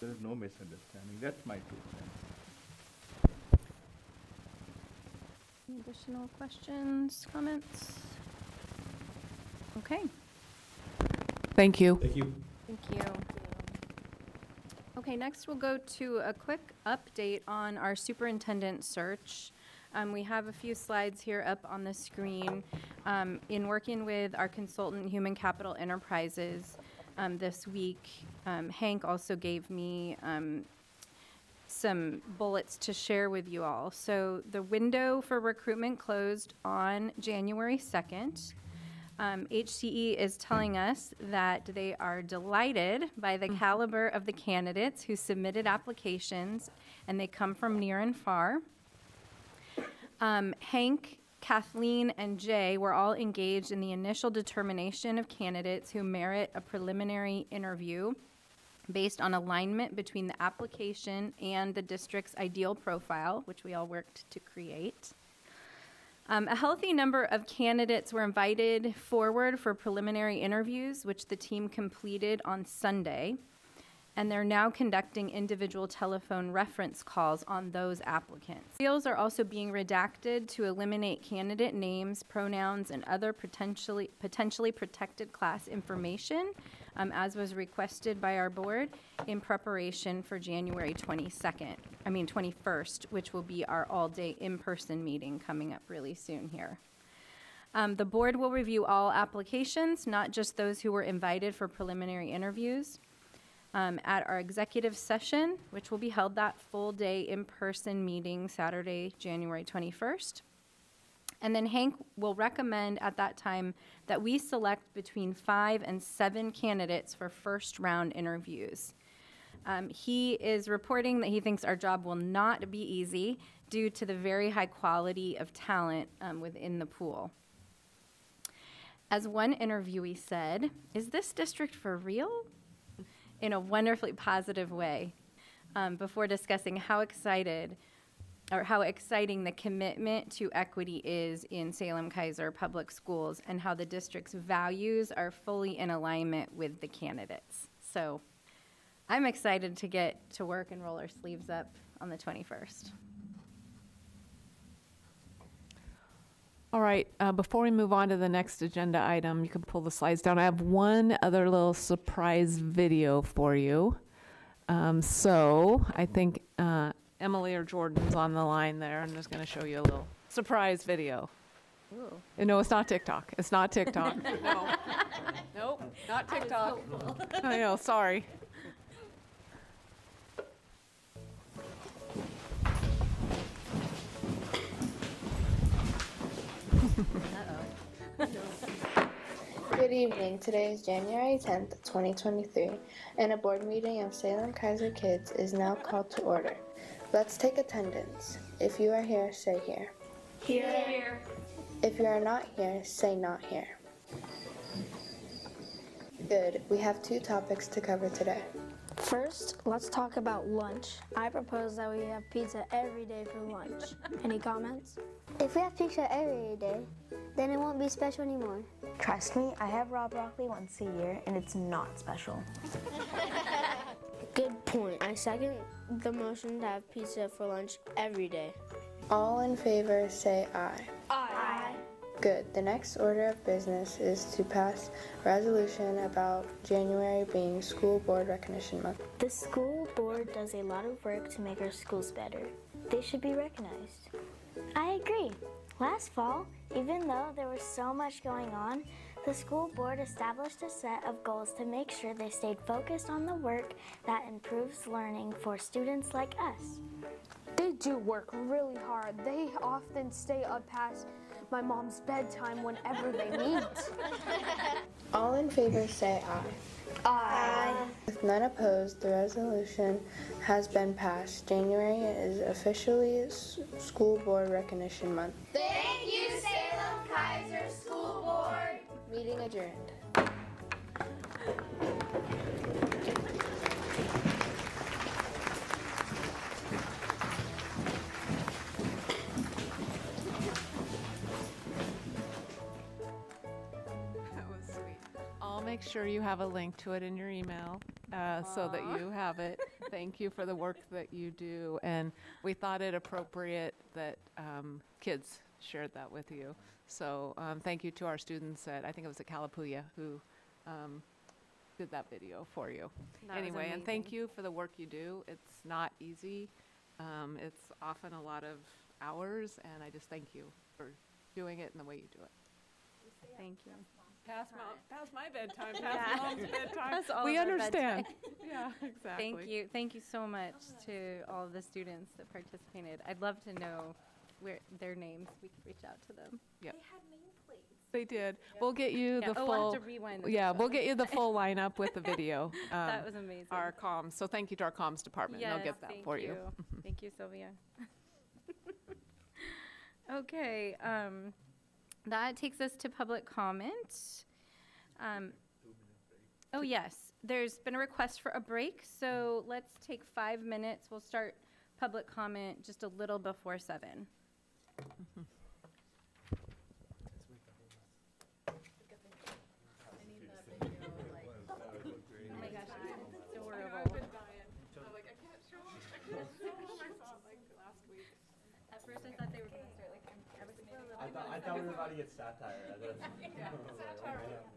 S12: there is no misunderstanding. That's my two cents.
S3: Any additional questions, comments? Okay,
S5: Thank you.
S11: Thank you.
S3: thank you. Okay, next we'll go to a quick update on our superintendent search. Um, we have a few slides here up on the screen. Um, in working with our consultant, Human Capital Enterprises, um, this week, um, Hank also gave me, um, some bullets to share with you all. So the window for recruitment closed on January 2nd. Um, HCE is telling us that they are delighted by the caliber of the candidates who submitted applications, and they come from near and far. Um, Hank, Kathleen, and Jay were all engaged in the initial determination of candidates who merit a preliminary interview based on alignment between the application and the district's ideal profile, which we all worked to create. Um, a healthy number of candidates were invited forward for preliminary interviews, which the team completed on Sunday. And they're now conducting individual telephone reference calls on those applicants. Fields are also being redacted to eliminate candidate names, pronouns, and other potentially, potentially protected class information, um, as was requested by our board in preparation for January 22nd, I mean 21st, which will be our all-day in-person meeting coming up really soon here. Um, the board will review all applications, not just those who were invited for preliminary interviews. um, at our executive session, which will be held that full day in-person meeting Saturday, January 21st. And then Hank will recommend at that time that we select between five and seven candidates for first round interviews. Um, he is reporting that he thinks our job will not be easy due to the very high quality of talent um, within the pool. As one interviewee said, Is this district for real? in a wonderfully positive way um, before discussing how excited or how exciting the commitment to equity is in Salem Keizer Public Schools and how the district's values are fully in alignment with the candidates. So I'm excited to get to work and roll our sleeves up on the 21st.
S5: All right, uh, before we move on to the next agenda item, you can pull the slides down. I have one other little surprise video for you. Um, so I think uh, Emily or Jordan's on the line there and is going to show you a little surprise video.
S3: Ooh.
S5: No, it's not TikTok. It's not TikTok. no. Nope, not TikTok. I know, sorry.
S15: Good evening. Today is January 10th, 2023, and a board meeting of Salem Keizer Kids is now called to order. Let's take attendance. If you are here, say here.
S13: Here.
S15: If you are not here, say not here. Good. We have two topics to cover today.
S16: First, let's talk about lunch. I propose that we have pizza every day for lunch. Any comments?
S17: If we have pizza every day, then it won't be special anymore.
S18: Trust me, I have raw broccoli once a year and it's not special.
S16: Good point. I second the motion to have pizza for lunch every day.
S15: All in favor, say aye.
S16: Aye.
S15: Good. The next order of business is to pass resolution about January being School Board Recognition Month.
S17: The school board does a lot of work to make our schools better. They should be recognized. I agree. Last fall, even though there was so much going on, the school board established a set of goals to make sure they stayed focused on the work that improves learning for students like us.
S19: They do work really hard. They often stay up past my mom's bedtime whenever they meet.
S15: All in favor say aye.
S19: Aye.
S15: With none opposed, the resolution has been passed. January is officially School Board Recognition Month.
S20: Thank you, Salem Keizer School Board.
S15: Meeting adjourned.
S5: That was sweet. I'll make sure you have a link to it in your email uh, so that you have it. Thank you for the work that you do. And we thought it appropriate that um, kids shared that with you. So um, thank you to our students at, I think it was at Calapooya, who um, did that video for you.
S3: That was
S5: anyway, and thank
S3: amazing.
S5: you for the work you do. It's not easy. Um, it's often a lot of hours, and I just thank you for doing it and the way you do it.
S3: Thank you.
S5: Past, mom, past my bedtime,
S3: Yeah.
S5: past mom's bedtime.
S3: Past all
S5: we
S3: of our
S5: understand.
S3: bedtime.
S5: yeah, exactly.
S3: Thank you. Thank you so much to all of the students that participated. I'd love to know where their names. We could reach out to them.
S5: Yep. They had nameplates. They did. We'll get you
S3: Yeah,
S5: the
S3: oh,
S5: full.
S3: I'll have to rewind this
S5: yeah,
S3: one.
S5: we'll get you the full lineup with the video.
S3: That
S5: um,
S3: was amazing.
S5: Our comms. So thank you to our comms department. They'll
S3: Yes,
S5: get that
S3: thank
S5: for you.
S3: Thank you, Sylvia. okay, um, that takes us to public comment. Um, oh, yes, there's been a request for a break, so let's take five minutes. We'll start public comment just a little before seven. Oh my gosh, it's adorable. At first, I thought they were going to start like. I
S7: I thought, I thought we were about to get satire. I thought-
S5: Yeah,
S7: I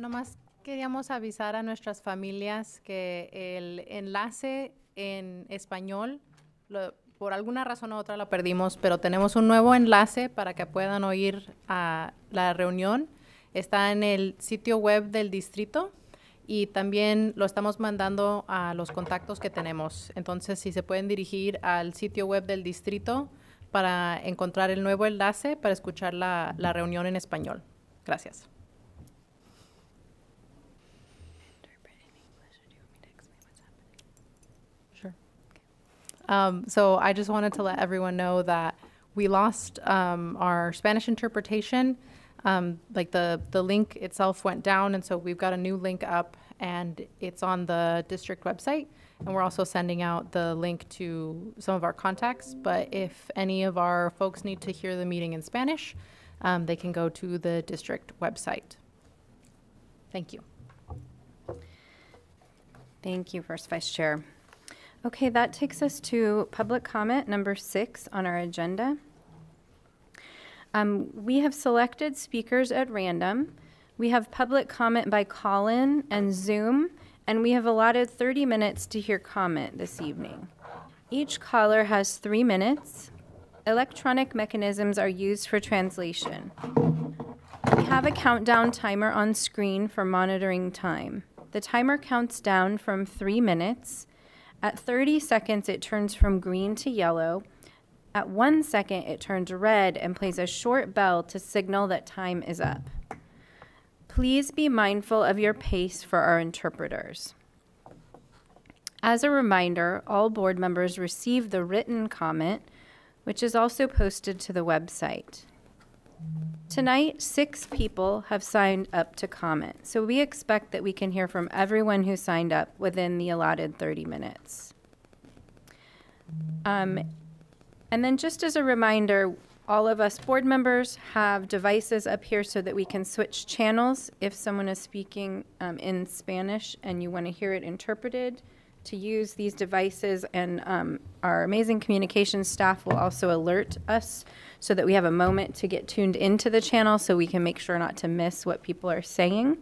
S21: nomás queríamos avisar a nuestras familias que el enlace en español, por alguna razón u otra lo perdimos, pero tenemos un nuevo enlace para que puedan oír la reunión. Está en el sitio web del distrito y también lo estamos mandando a los contactos que tenemos. Entonces, si se pueden dirigir al sitio web del distrito para encontrar el nuevo enlace para escuchar la, la reunión en español. Gracias. Um, so I just wanted to let everyone know that we lost um, our Spanish interpretation. Um, like the, the link itself went down, and so we've got a new link up, and it's on the district website. And we're also sending out the link to some of our contacts. But if any of our folks need to hear the meeting in Spanish, um, they can go to the district website. Thank you.
S3: Thank you, First Vice Chair. Okay, that takes us to public comment number six on our agenda. Um, we have selected speakers at random. We have public comment by call-in and Zoom, and we have allotted 30 minutes to hear comment this evening. Each caller has three minutes. Electronic mechanisms are used for translation. We have a countdown timer on screen for monitoring time. The timer counts down from three minutes. At 30 seconds, it turns from green to yellow. At one second, it turns red and plays a short bell to signal that time is up. Please be mindful of your pace for our interpreters. As a reminder, all board members receive the written comment, which is also posted to the website. Tonight, six people have signed up to comment, so we expect that we can hear from everyone who signed up within the allotted 30 minutes. Um, and then, just as a reminder, all of us board members have devices up here so that we can switch channels if someone is speaking um, in Spanish and you want to hear it interpreted. To use these devices, and um, our amazing communications staff will also alert us so that we have a moment to get tuned into the channel so we can make sure not to miss what people are saying.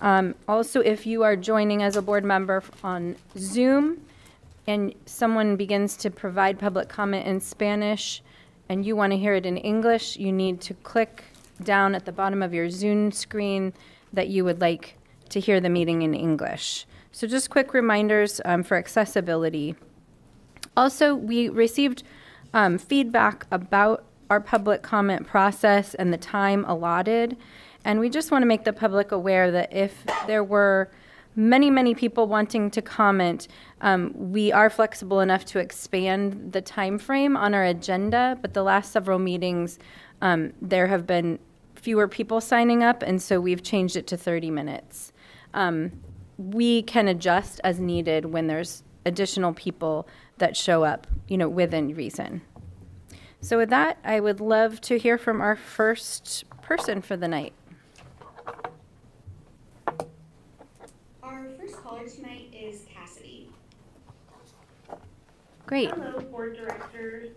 S3: Um, also, if you are joining as a board member on Zoom and someone begins to provide public comment in Spanish and you want to hear it in English, you need to click down at the bottom of your Zoom screen that you would like to hear the meeting in English. So, just quick reminders um, for accessibility. Also, we received um, feedback about our public comment process and the time allotted. And we just want to make the public aware that if there were many, many people wanting to comment, um, we are flexible enough to expand the time frame on our agenda. But the last several meetings, um, there have been fewer people signing up, and so we've changed it to 30 minutes. Um, we can adjust as needed when there's additional people that show up, you know, within reason. So with that, I would love to hear from our first person for the night.
S22: Our first caller tonight is Cassidy.
S3: Great.
S22: Hello, board directors.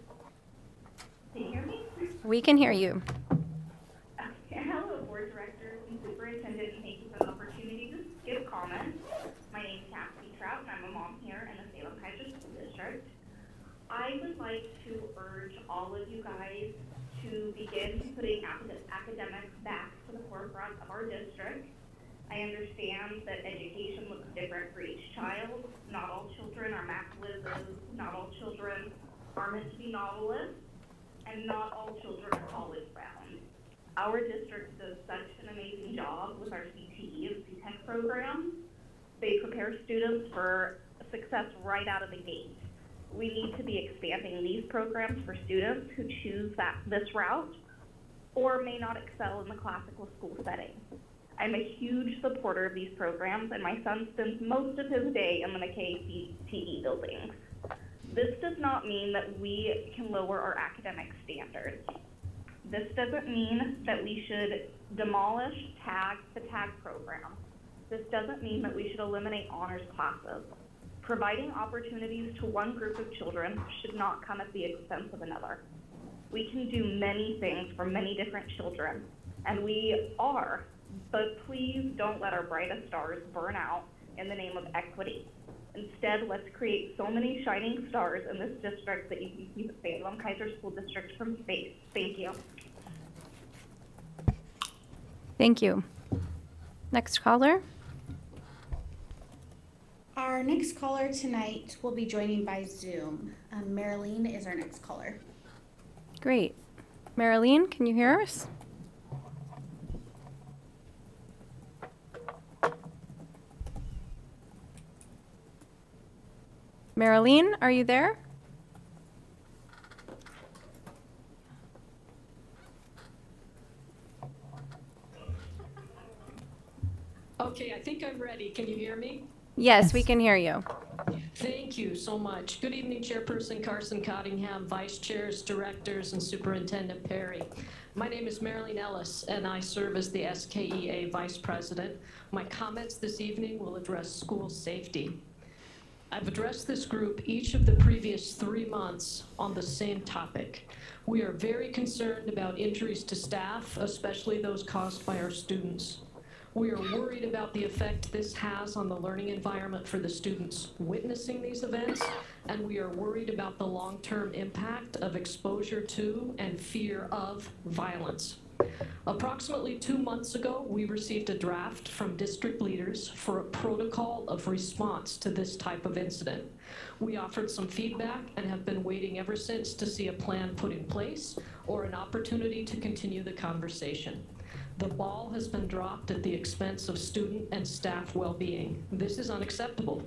S22: Can you hear me?
S3: We can hear you.
S22: Okay, Hello, board directors and superintendent, and thank you for the opportunity to give comments. My name is Cassidy Trout, and I'm a mom here in the Salem Keizer School District. I would like to urge all of you guys to begin putting acad- academics back to the forefront of our district. I understand that education looks different for each child. Not all children are math whizzes, not all children are meant to be novelists, and not all children are college bound. Our district does such an amazing job with our CTE and CTEC programs. They prepare students for success right out of the gate. We need to be expanding these programs for students who choose that, this route or may not excel in the classical school setting. I'm a huge supporter of these programs, and my son spends most of his day in the McKay CTE buildings. This does not mean that we can lower our academic standards. This doesn't mean that we should demolish tag the tag program. This doesn't mean that we should eliminate honors classes. Providing opportunities to one group of children should not come at the expense of another. We can do many things for many different children, and we are But please don't let our brightest stars burn out in the name of equity. Instead, let's create so many shining stars in this district that you can keep Salem Keizer School District from space. Thank you.
S3: Thank you. Next caller.
S23: Our next caller tonight will be joining by Zoom. Um, Marilyn is our next caller.
S3: Great. Marilyn, can you hear us? Marilyn, are you there?
S24: Okay, I think I'm ready. Can you hear me?
S3: Yes, we can hear you.
S24: Thank you so much. Good evening, Chairperson Carson Cottingham, Vice Chairs, Directors, and Superintendent Perry. My name is Marilyn Ellis, and I serve as the SKEA Vice President. My comments this evening will address school safety. I've addressed this group each of the previous three months on the same topic. We are very concerned about injuries to staff, especially those caused by our students. We are worried about the effect this has on the learning environment for the students witnessing these events, and we are worried about the long-term impact of exposure to and fear of violence. Approximately two months ago, we received a draft from district leaders for a protocol of response to this type of incident. We offered some feedback and have been waiting ever since to see a plan put in place or an opportunity to continue the conversation. The ball has been dropped at the expense of student and staff well-being. This is unacceptable.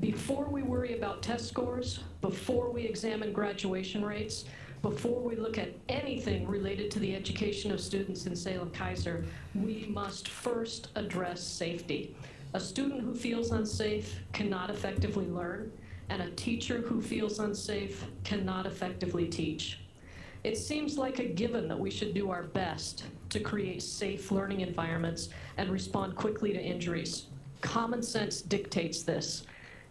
S24: Before we worry about test scores, before we examine graduation rates, before we look at anything related to the education of students in Salem Keizer, we must first address safety. A student who feels unsafe cannot effectively learn, and a teacher who feels unsafe cannot effectively teach. It seems like a given that we should do our best to create safe learning environments and respond quickly to injuries. Common sense dictates this.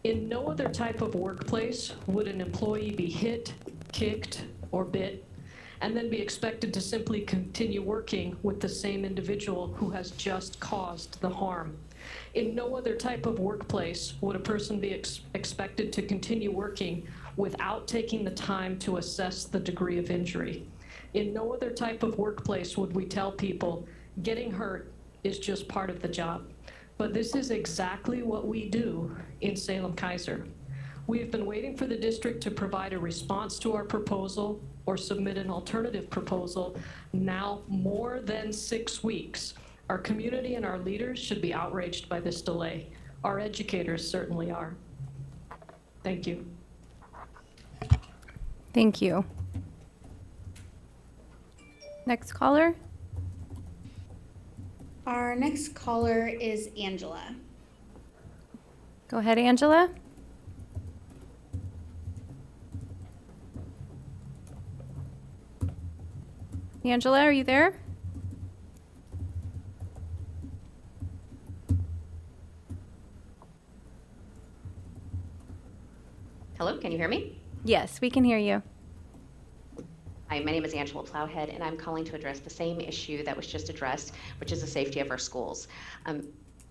S24: In no other type of workplace would an employee be hit, kicked, or bit, and then be expected to simply continue working with the same individual who has just caused the harm. In no other type of workplace would a person be ex- expected to continue working without taking the time to assess the degree of injury. In no other type of workplace would we tell people getting hurt is just part of the job. But this is exactly what we do in Salem Keizer. We have been waiting for the district to provide a response to our proposal or submit an alternative proposal now more than six weeks. Our community and our leaders should be outraged by this delay. Our educators certainly are. Thank you.
S3: Thank you. Next caller.
S23: Our next caller is Angela.
S3: Go ahead, Angela. Angela, are you there?
S25: Hello, can you hear me?
S3: Yes, we can hear you.
S25: Hi, my name is Angela Plowhead, and I'm calling to address the same issue that was just addressed, which is the safety of our schools. Um,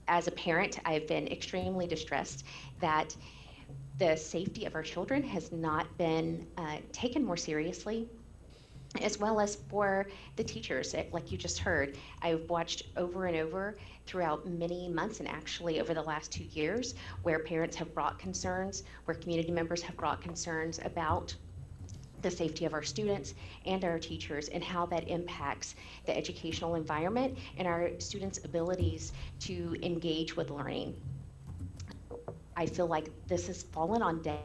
S25: as a parent, I've been extremely distressed that the safety of our children has not been uh, taken more seriously as well as for the teachers. Like you just heard, I've watched over and over throughout many months and actually over the last two years where parents have brought concerns, where community members have brought concerns about the safety of our students and our teachers and how that impacts the educational environment and our students' abilities to engage with learning. I feel like this has fallen on deaf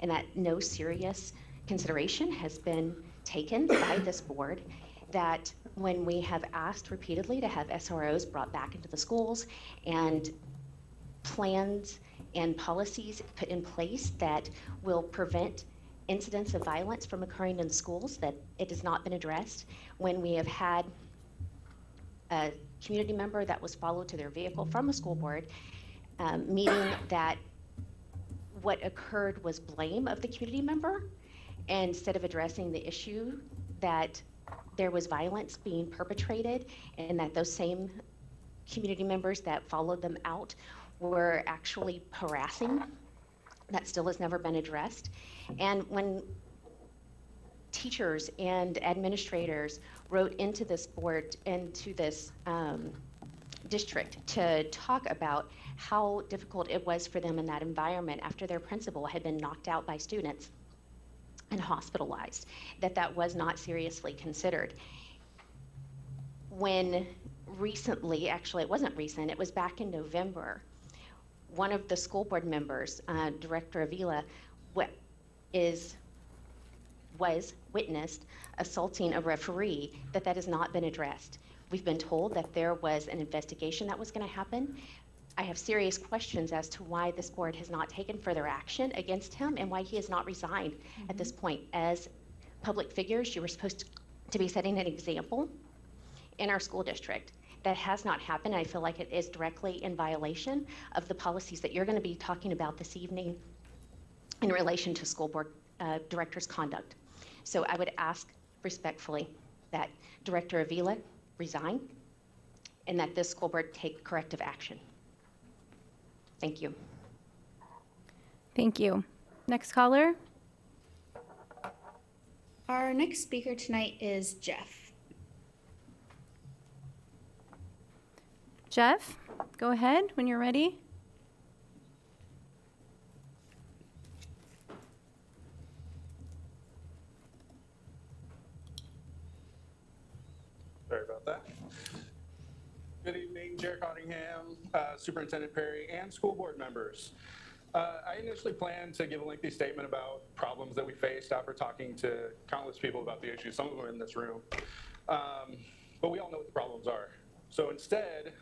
S25: and that no serious consideration has been taken by this board that when we have asked repeatedly to have SROs brought back into the schools and plans and policies put in place that will prevent incidents of violence from occurring in schools, that it has not been addressed. When we have had a community member that was followed to their vehicle from a school board, um, meaning that what occurred was blame of the community member instead of addressing the issue that there was violence being perpetrated and that those same community members that followed them out were actually harassing. That still has never been addressed. And when teachers and administrators wrote into this board, into this um, district to talk about how difficult it was for them in that environment after their principal had been knocked out by students and hospitalized, that that was not seriously considered. When recently, actually it wasn't recent, it was back in November, one of the school board members, uh, Director Avila, wa- is was witnessed assaulting a referee, that that has not been addressed. We've been told that there was an investigation that was going to happen. I have serious questions as to why this board has not taken further action against him and why he has not resigned at this point. As public figures, you were supposed to- to be setting an example in our school district. That has not happened. I feel like it is directly in violation of the policies that you're going to be talking about this evening in relation to school board uh, director's conduct. So I would ask respectfully that Director Avila resign and that this school board take corrective action. Thank you.
S3: Thank you. Next caller?
S23: Our next speaker tonight is Jeff.
S3: Jeff, go ahead when you're ready.
S11: Sorry about that. Good evening, Chair Cottingham, uh, Superintendent Perry, and school board members. Uh, I initially planned to give a lengthy statement about problems that we faced after talking to countless people about the issues, some of them in this room. Um, But we all know what the problems are. So instead,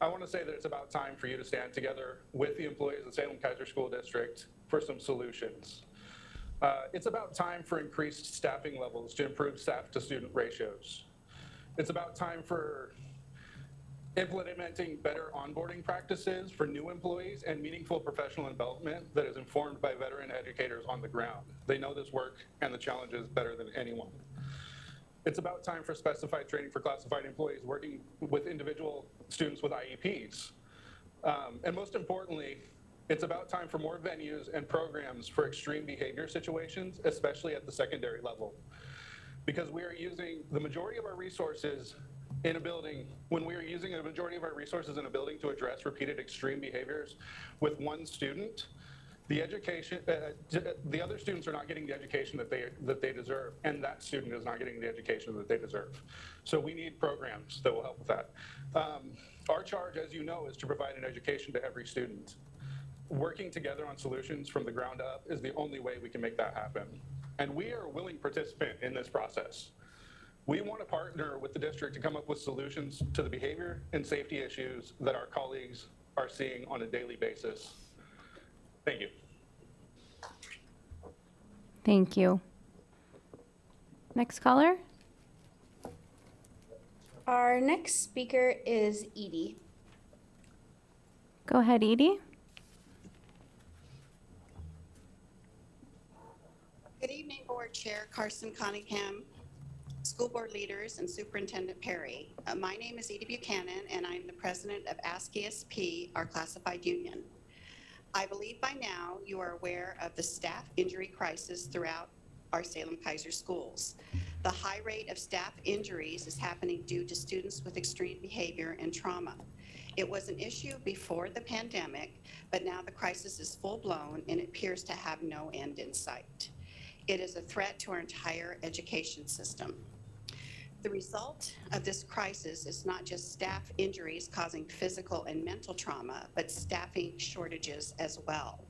S11: I want to say that it's about time for you to stand together with the employees of Salem Keizer School District for some solutions. Uh, It's about time for increased staffing levels to improve staff-to-student ratios. It's about time for implementing better onboarding practices for new employees and meaningful professional development that is informed by veteran educators on the ground. They know this work and the challenges better than anyone. It's about time for specified training for classified employees working with individual students with IEPs. Um, and most importantly, it's about time for more venues and programs for extreme behavior situations, especially at the secondary level. Because we are using the majority of our resources in a building, when we are using a majority of our resources in a building to address repeated extreme behaviors with one student, the education, uh, the other students are not getting the education that they, that they deserve, and that student is not getting the education that they deserve. So we need programs that will help with that. Um, Our charge, as you know, is to provide an education to every student. Working together on solutions from the ground up is the only way we can make that happen. And we are a willing participant in this process. We want to partner with the district to come up with solutions to the behavior and safety issues that our colleagues are seeing on a daily basis. Thank you.
S3: Thank you. Next caller?
S23: Our next speaker is Edie.
S3: Go ahead, Edie.
S26: Good evening, Board Chair Carson Cunningham, school board leaders, and Superintendent Perry. Uh, My name is Edie Buchanan, and I'm the president of ASKESP our classified union. I believe by now you are aware of the staff injury crisis throughout our Salem Keizer schools. The high rate of staff injuries is happening due to students with extreme behavior and trauma. It was an issue before the pandemic, but now the crisis is full-blown and it appears to have no end in sight. It is a threat to our entire education system. The result of this crisis is not just staff injuries causing physical and mental trauma, but staffing shortages as well.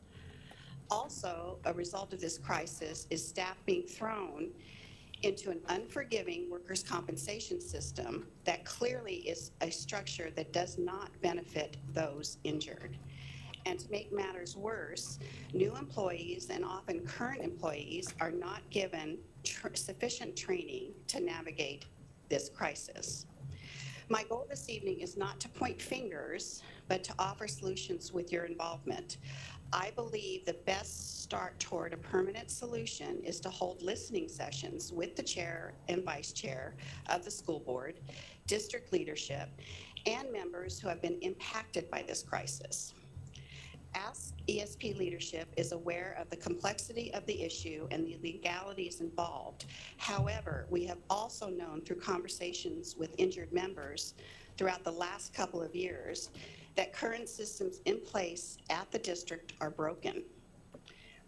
S26: Also, a result of this crisis is staff being thrown into an unforgiving workers' compensation system that clearly is a structure that does not benefit those injured. And to make matters worse, new employees and often current employees are not given tr- sufficient training to navigate this crisis. My goal this evening is not to point fingers, but to offer solutions with your involvement. I believe the best start toward a permanent solution is to hold listening sessions with the chair and vice chair of the school board, district leadership, and members who have been impacted by this crisis. Ask ESP leadership is aware of the complexity of the issue and the legalities involved. However, we have also known through conversations with injured members throughout the last couple of years that current systems in place at the district are broken.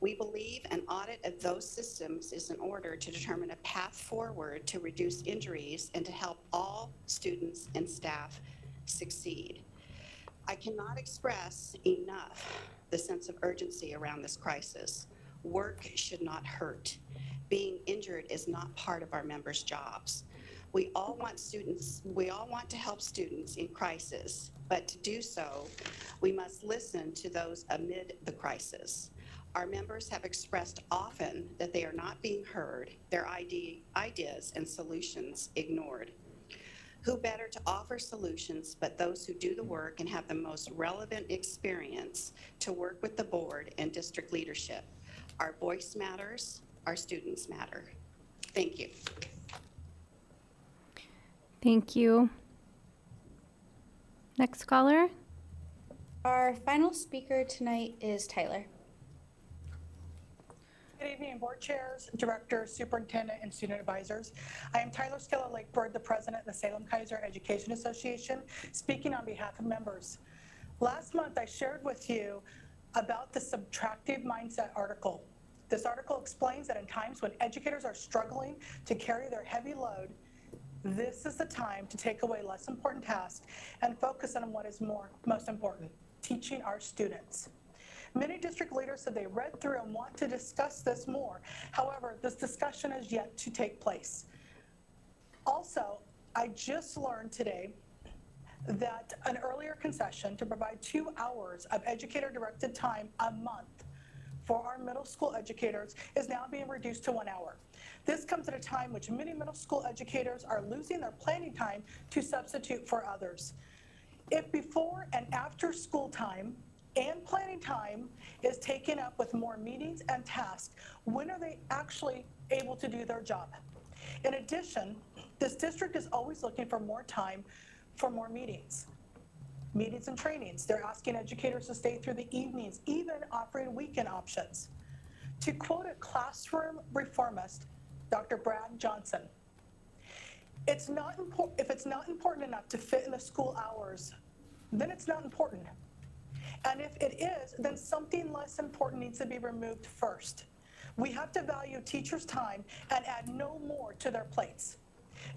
S26: We believe an audit of those systems is in order to determine a path forward to reduce injuries and to help all students and staff succeed. I cannot express enough the sense of urgency around this crisis. Work should not hurt. Being injured is not part of our members' jobs. We all want students, we all want to help students in crisis, but to do so, we must listen to those amid the crisis. Our members have expressed often that they are not being heard, their ide- ideas and solutions ignored. Who better to offer solutions but those who do the work and have the most relevant experience to work with the board and district leadership? Our voice matters, our students matter. Thank you.
S3: Thank you. Next caller.
S23: Our final speaker tonight is Tyler.
S27: Good evening, board chairs, directors, superintendent, and student advisors. I am Tyler Scialo-Lakeberg, the president of the Salem Keizer Education Association, speaking on behalf of members. Last month, I shared with you about the subtractive mindset article. This article explains that in times when educators are struggling to carry their heavy load, this is the time to take away less important tasks and focus on what is more most important, teaching our students. Many district leaders said they read through and want to discuss this more. However, this discussion is yet to take place. Also, I just learned today that an earlier concession to provide two hours of educator-directed time a month for our middle school educators is now being reduced to one hour. This comes at a time which many middle school educators are losing their planning time to substitute for others. If before and after school time and planning time is taken up with more meetings and tasks, when are they actually able to do their job? In addition, this district is always looking for more time for more meetings. Meetings and trainings. They're asking educators to stay through the evenings, even offering weekend options. To quote a classroom reformist, Dr. Brad Johnson, it's not if it's not important enough to fit in the school hours, then it's not important. And if it is, then something less important needs to be removed first. We have to value teachers' time and add no more to their plates.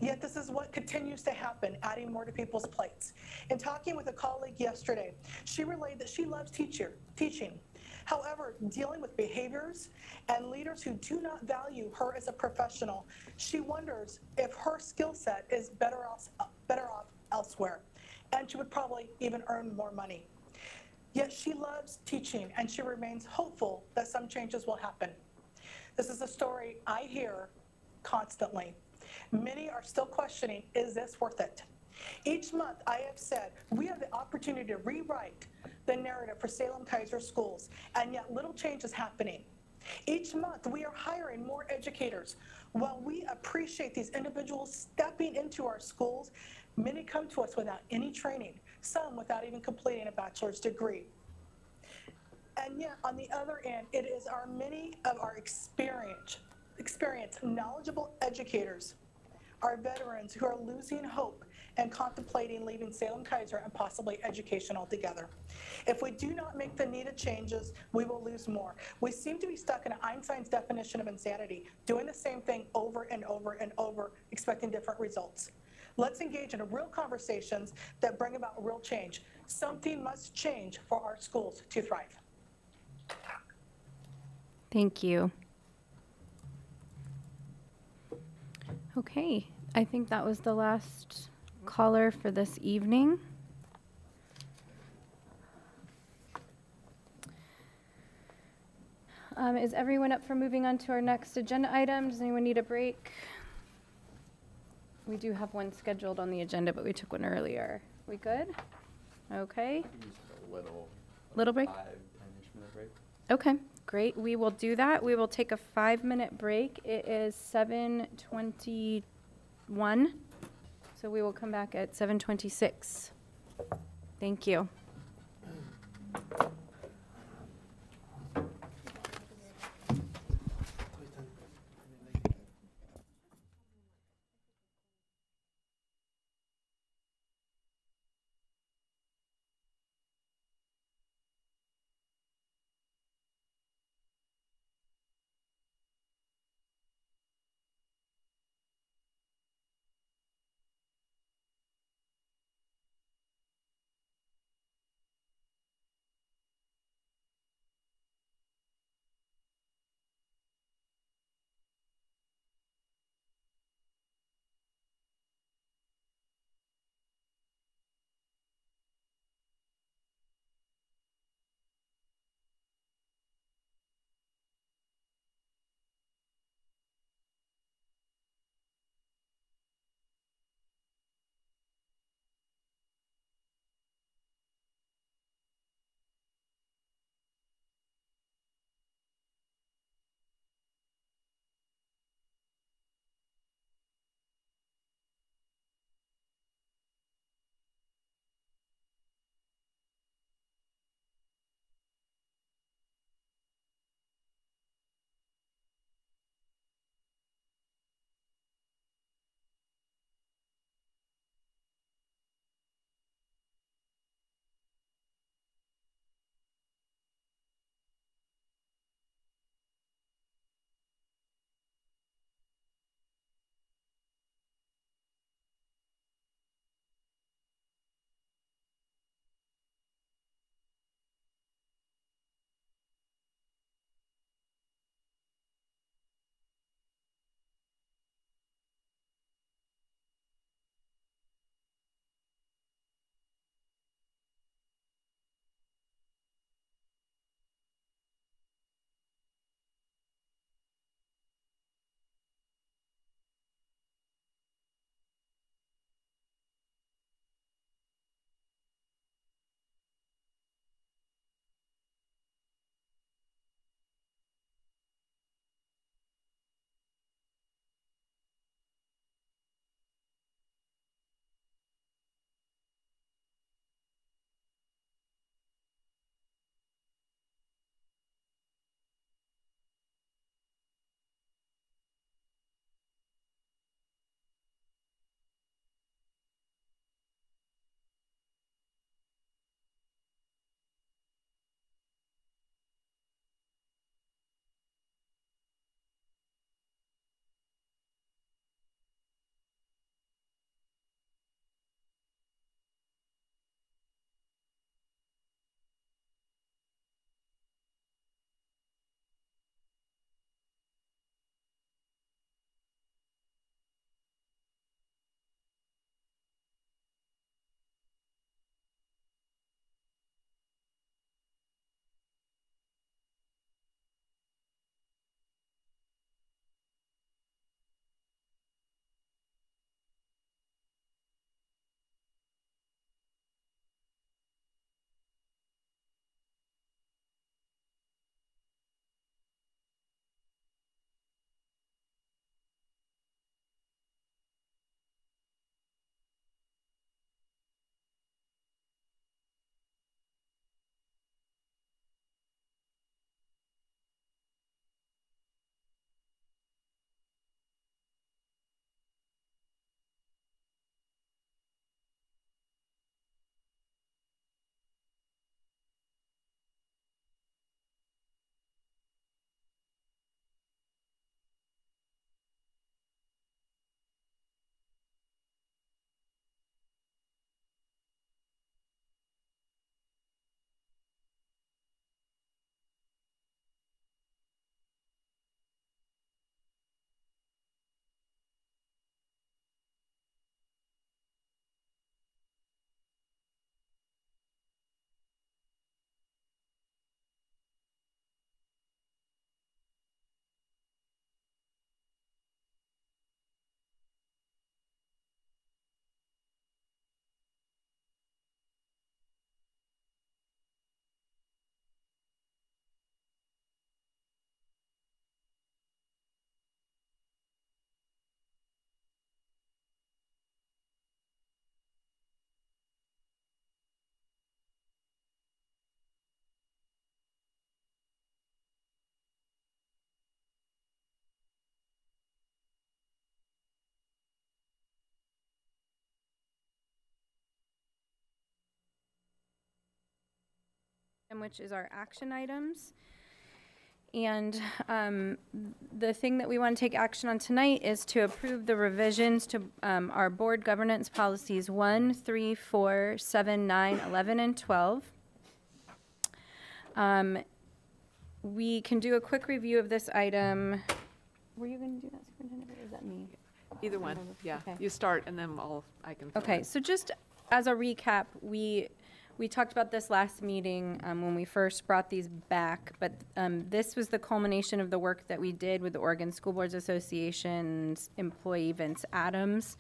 S27: Yet this is what continues to happen, adding more to people's plates. In talking with a colleague yesterday, she relayed that she loves teacher, teaching. However, dealing with behaviors and leaders who do not value her as a professional, she wonders if her skill set is better off, better off elsewhere. And she would probably even earn more money. Yet she loves teaching and she remains hopeful that some changes will happen. This is a story I hear constantly. Many are still questioning is this worth it? Each month, I have said we have the opportunity to rewrite the narrative for Salem Keizer schools, and yet little change is happening. Each month, we are hiring more educators. While we appreciate these individuals stepping into our schools, many come to us without any training, some without even completing a bachelor's degree. And yet, on the other end, it is our many of our experience, experienced, knowledgeable educators, our veterans who are losing hope and contemplating leaving Salem Keizer and possibly education altogether. If we do not make the needed changes, we will lose more. We seem to be stuck in Einstein's definition of insanity, doing the same thing over and over and over, expecting different results. Let's engage in real conversations that bring about real change. Something must change for our schools to thrive.
S3: Thank you. Okay, I think that was the last caller for this evening. Um, is everyone up for moving on to our next agenda item? Does anyone need a break? We do have one scheduled on the agenda, but we took one earlier. We good? Okay.
S7: A little.
S3: Little break?
S7: Five, ten-ish minute break.
S3: Okay, great. We will do that. We will take a five-minute break. It is 7:21. So we will come back at 7:26. Thank you. Which is our action items. And um, the thing that we want to take action on tonight is to approve the revisions to um, our board governance policies 1, 3, 4, 7, 9, 11, and 12. Um, We can do a quick review of this item. Were you going to do that, Superintendent, or is that me?
S5: Either one, yeah.
S3: Okay.
S5: You start and then I'll, I can.
S3: Okay,
S5: in.
S3: so just as a recap, we, we talked about this last meeting um, when we first brought these back, but um, this was the culmination of the work that we did with the Oregon School Boards Association's employee Vince Adams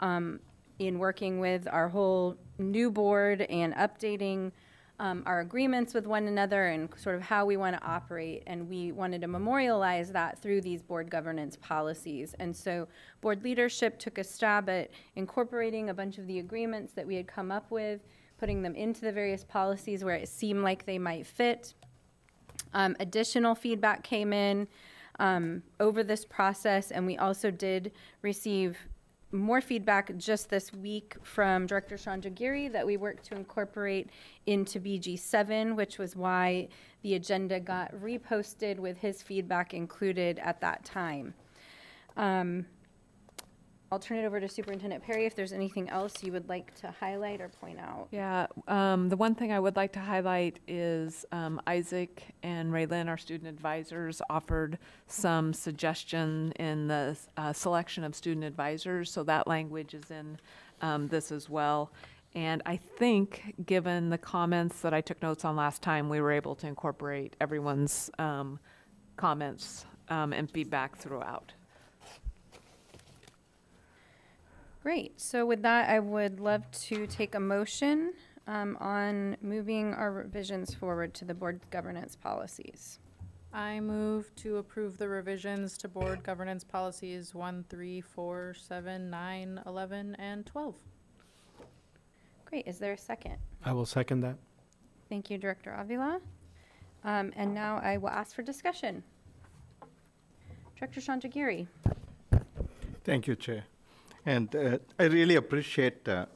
S3: um, in working with our whole new board and updating um, our agreements with one another and sort of how we want to operate. And we wanted to memorialize that through these board governance policies. And so board leadership took a stab at incorporating a bunch of the agreements that we had come up with, putting them into the various policies where it seemed like they might fit. Um, additional feedback came in um, over this process, and we also did receive more feedback just this week from Director Chandragiri that we worked to incorporate into BG7, which was why the agenda got reposted with his feedback included at that time. Um, I'll turn it over to Superintendent Perry if there's anything else you would like to highlight or point out.
S5: Yeah, um, the one thing I would like to highlight is um, Isaac and Raylin, our student advisors, offered some suggestion in the uh, selection of student advisors, so that language is in um, this as well. And I think, given the comments that I took notes on last time, we were able to incorporate everyone's um, comments um, and feedback throughout.
S3: Great. So with that, I would love to take a motion um, on moving our revisions forward to the board governance policies.
S21: I move to approve the revisions to board governance policies 1, 3, 4, 7, 9, 11, and 12.
S3: Great. Is there a second?
S28: I will second that.
S3: Thank you, Director Avila. Um, And now I will ask for discussion. Director Chandragiri.
S12: Thank you, Chair. And uh, I really appreciate uh,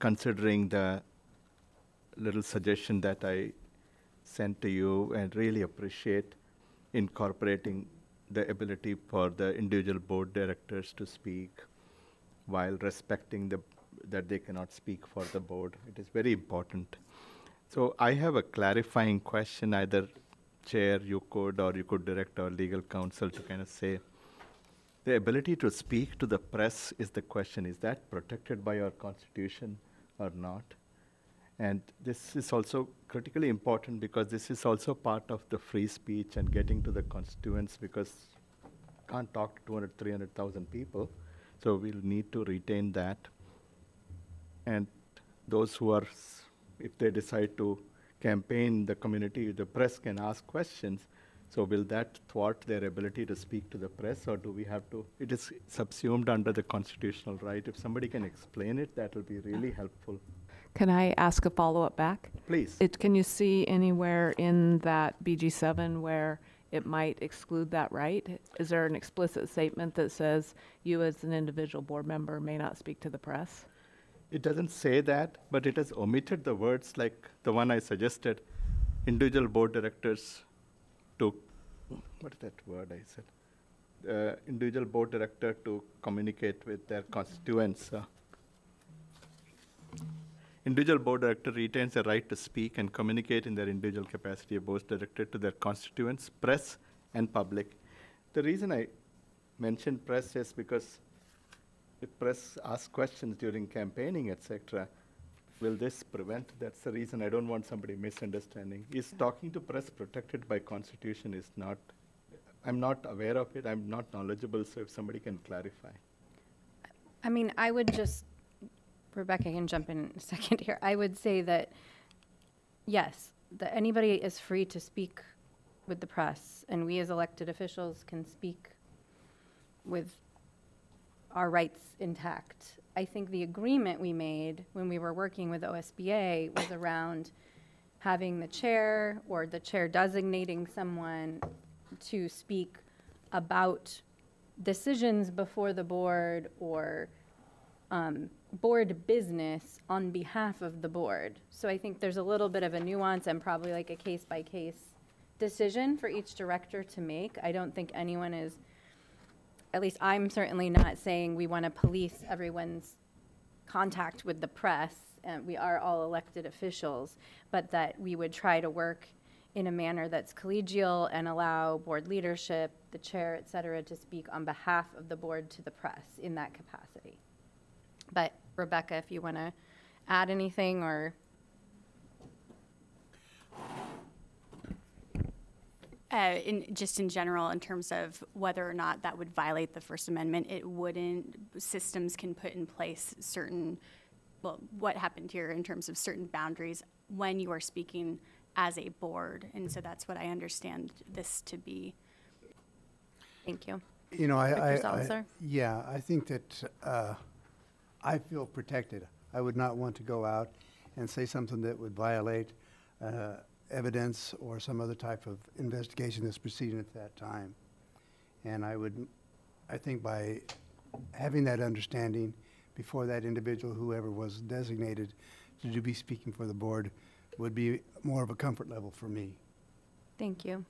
S12: considering the little suggestion that I sent to you and really appreciate incorporating the ability for the individual board directors to speak while respecting the, that they cannot speak for the board. It is very important. So I have a clarifying question, either chair you could or you could direct our legal counsel to kind of say, the ability to speak to the press is the question. Is that protected by our constitution or not? And this is also critically important because this is also part of the free speech and getting to the constituents because can't talk to 200, 300,000 people. So we'll need to retain that. And those who are, if they decide to campaign the community, the press can ask questions. So will that thwart their ability to speak to the press, or do we have to? It is subsumed under the constitutional right. If somebody can explain it, that will be really helpful.
S5: Can I ask a follow-up back?
S12: Please.
S5: It, can you see anywhere in that BG7 where it might exclude that right? Is there an explicit statement that says you as an individual board member may not speak to the press?
S12: It doesn't say that, but it has omitted the words like the one I suggested, individual board directors to, what is that word I said? Uh, individual board director to communicate with their constituents. uh, Individual board director retains the right to speak and communicate in their individual capacity of board director to their constituents, press, and public. The reason I mentioned press is because if press asks questions during campaigning, etc., will this prevent? That's the reason I don't want somebody misunderstanding. Is talking to press protected by constitution is not, I'm not aware of it, I'm not knowledgeable, so if somebody can clarify.
S3: I mean, I would just, Rebecca can jump in a second here. I would say that, yes, that anybody is free to speak with the press, and we as elected officials can speak with our rights intact. I think the agreement we made when we were working with OSBA was around having the chair or the chair designating someone to speak about decisions before the board or um, board business on behalf of the board. So I think there's a little bit of a nuance and probably like a case-by-case decision for each director to make. I don't think anyone is, at least I'm certainly not saying we want to police everyone's contact with the press, and we are all elected officials, but that we would try to work in a manner that's collegial and allow board leadership, the chair, et cetera, to speak on behalf of the board to the press in that capacity. But Rebecca, if you want to add anything or
S28: Uh, in, just in general, in terms of whether or not that would violate the First Amendment, it wouldn't. Systems can put in place certain, well, what happened here in terms of certain boundaries when you are speaking as a board. And so that's what I understand this to be.
S3: Thank you.
S29: You know, I,
S3: Dr.
S29: I, I, yeah, I think that uh, I feel protected. I would not want to go out and say something that would violate uh, evidence or some other type of investigation that's proceeding at that time. And I would, I think by having that understanding before that individual, whoever was designated to be speaking for the board, would be more of a comfort level for me.
S3: Thank you.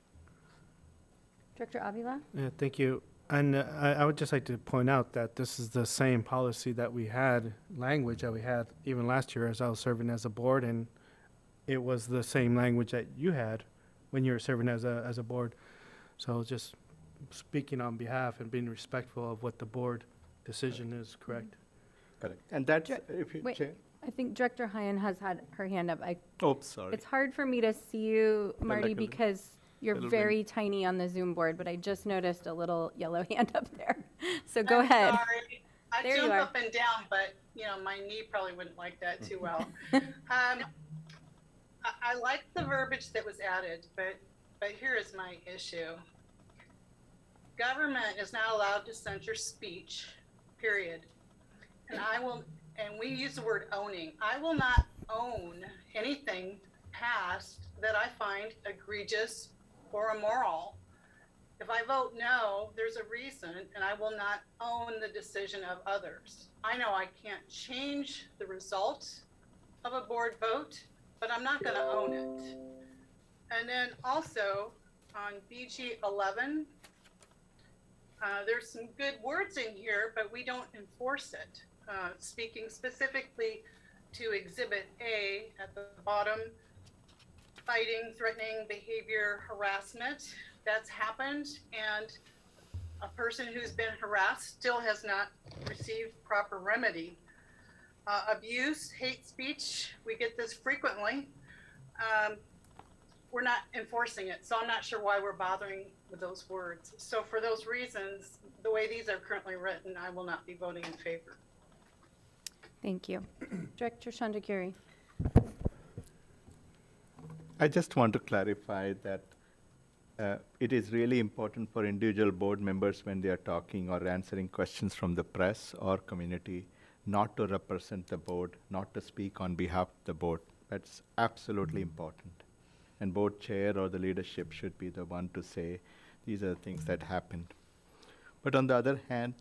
S3: Director Avila?
S30: Yeah, thank you. And uh, I, I would just like to point out that this is the same policy that we had, language that we had even last year as I was serving as a board, and it was the same language that you had when you were serving as a, as a board. So just speaking on behalf and being respectful of what the board decision is, correct?
S12: Correct. And that's,
S3: Dir-
S12: if you,
S3: Wait,
S12: Chair,
S3: I think Director Heyen has had her hand up. I,
S12: oh, sorry.
S3: it's hard for me to see you,
S12: Yeah,
S3: Marty,
S12: like a
S3: because you're
S12: little bit.
S3: very tiny on the Zoom board, but I just noticed a little yellow hand up there. So go
S31: I'm
S3: ahead.
S31: sorry. I
S3: There you
S31: jump
S3: are.
S31: up and down, but, you know, my knee probably wouldn't like that too well. Um, I, like the verbiage that was added, but, but here is my issue. Government is not allowed to censor speech, period. And I will, and we use the word owning. I will not own anything passed that I find egregious or immoral. If I vote no, there's a reason, and I will not own the decision of others. I know I can't change the result of a board vote, but I'm not going to own it. And then also on BG 11, uh, there's some good words in here, but we don't enforce it. Uh, speaking specifically to Exhibit A at the bottom, fighting, threatening behavior, harassment. That's happened, and a person who's been harassed still has not received proper remedy. Uh, abuse, hate speech, we get this frequently. Um, we're not enforcing it, so I'm not sure why we're bothering with those words. So for those reasons, the way these are currently written, I will not be voting in favor.
S3: Thank you. Director Chandragiri?
S12: I just want to clarify that uh, it is really important for individual board members when they are talking or answering questions from the press or community not to represent the board, not to speak on behalf of the board. That's absolutely mm-hmm. important. And board chair or the leadership should be the one to say these are the things that happened. But on the other hand,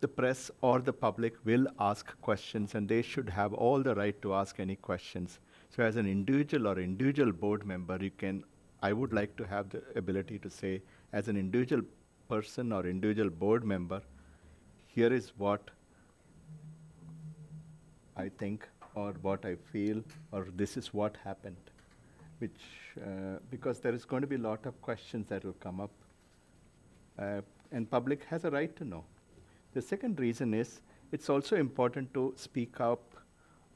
S12: the press or the public will ask questions and they should have all the right to ask any questions. So as an individual or individual board member, you can, I would like to have the ability to say, as an individual person or individual board member, here is what I think or what I feel or this is what happened. Which, uh, because there is going to be a lot of questions that will come up uh, and public has a right to know. The second reason is it's also important to speak up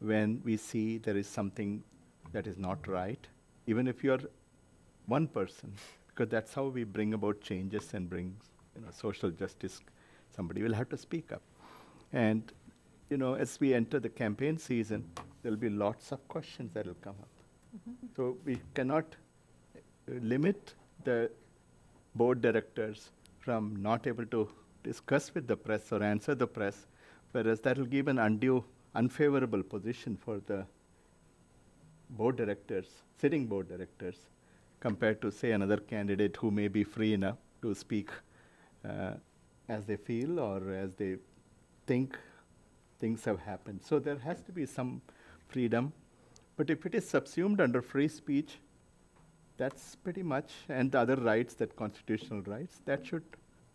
S12: when we see there is something that is not right, even if you're one person, because that's how we bring about changes and bring you know, social justice. Somebody will have to speak up. And you know, as we enter the campaign season, there'll be lots of questions that will come up. So we cannot uh, limit the board directors from not able to discuss with the press or answer the press, whereas that will give an undue, unfavorable position for the board directors, sitting board directors, compared to, say, another candidate who may be free enough to speak uh, as they feel or as they think things have happened. So there has to be some freedom. But if it is subsumed under free speech, that's pretty much, and the other rights, that constitutional rights, that should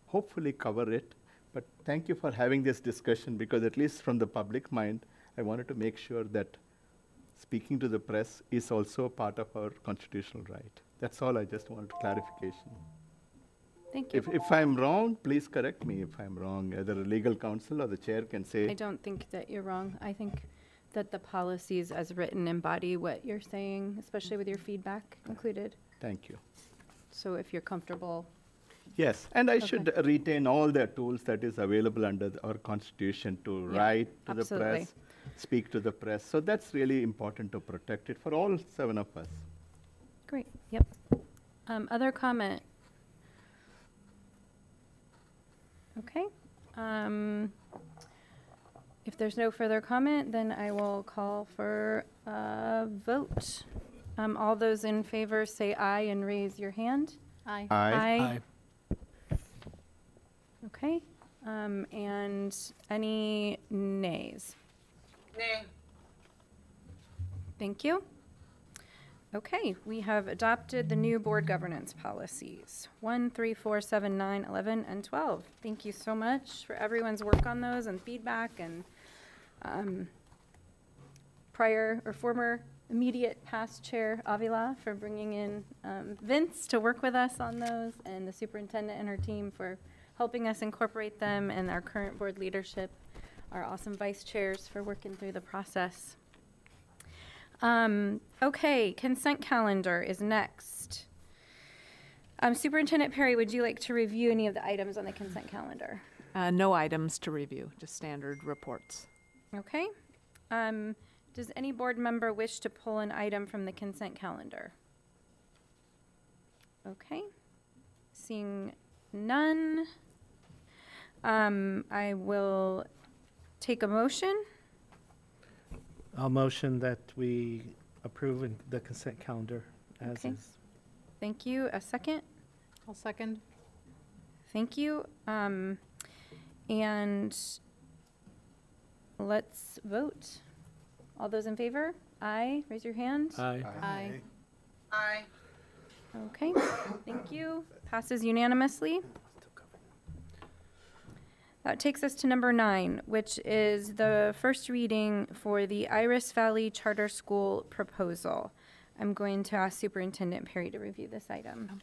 S12: hopefully cover it. But thank you for having this discussion because at least from the public mind, I wanted to make sure that speaking to the press is also a part of our constitutional right. That's all I just wanted clarification.
S3: Thank you.
S12: If, if I'm wrong, please correct me if I'm wrong. Either a legal counsel or the chair can say.
S3: I don't think that you're wrong. I think that the policies as written embody what you're saying, especially with your feedback included.
S12: Thank you.
S3: So if you're comfortable,
S12: Yes, and I
S3: Okay.
S12: should retain all the tools that is available under the- our constitution to
S3: Yeah,
S12: write to the press, speak to the press. So that's really important to protect it for all seven of us.
S3: great, yep. Um, other comment? Okay, um, if there's no further comment, then I will call for a vote. Um, all those in favor say aye and raise your hand.
S21: Aye.
S12: Aye.
S3: Okay, um, and any nays?
S31: Nay.
S3: Thank you. Okay, we have adopted the new board governance policies, one, three, four, seven, nine, eleven, and twelve. Thank you so much for everyone's work on those and feedback and, um, prior or former immediate past chair Avila for bringing in, um, Vince to work with us on those and the superintendent and her team for helping us incorporate them and our current board leadership, our awesome vice chairs for working through the process. Um, okay, consent calendar is next. Um, Superintendent Perry, would you like to review any of the items on the consent calendar?
S5: Uh, no items to review, just standard reports.
S3: Okay. Um, does any board member wish to pull an item from the consent calendar? Okay. Seeing none, um, I will take a motion.
S30: I'll motion that we approve in- the consent calendar as
S3: Okay.
S30: is.
S3: Thank you. A second?
S21: I'll second.
S3: Thank you. Um, and let's vote. All those in favor? Aye. Raise your hand.
S30: Aye.
S21: Aye.
S31: Aye.
S3: Okay, thank you. Passes unanimously. That takes us to number nine, which is the first reading for the Iris Valley Charter School proposal. I'm going to ask Superintendent Perry to review this item.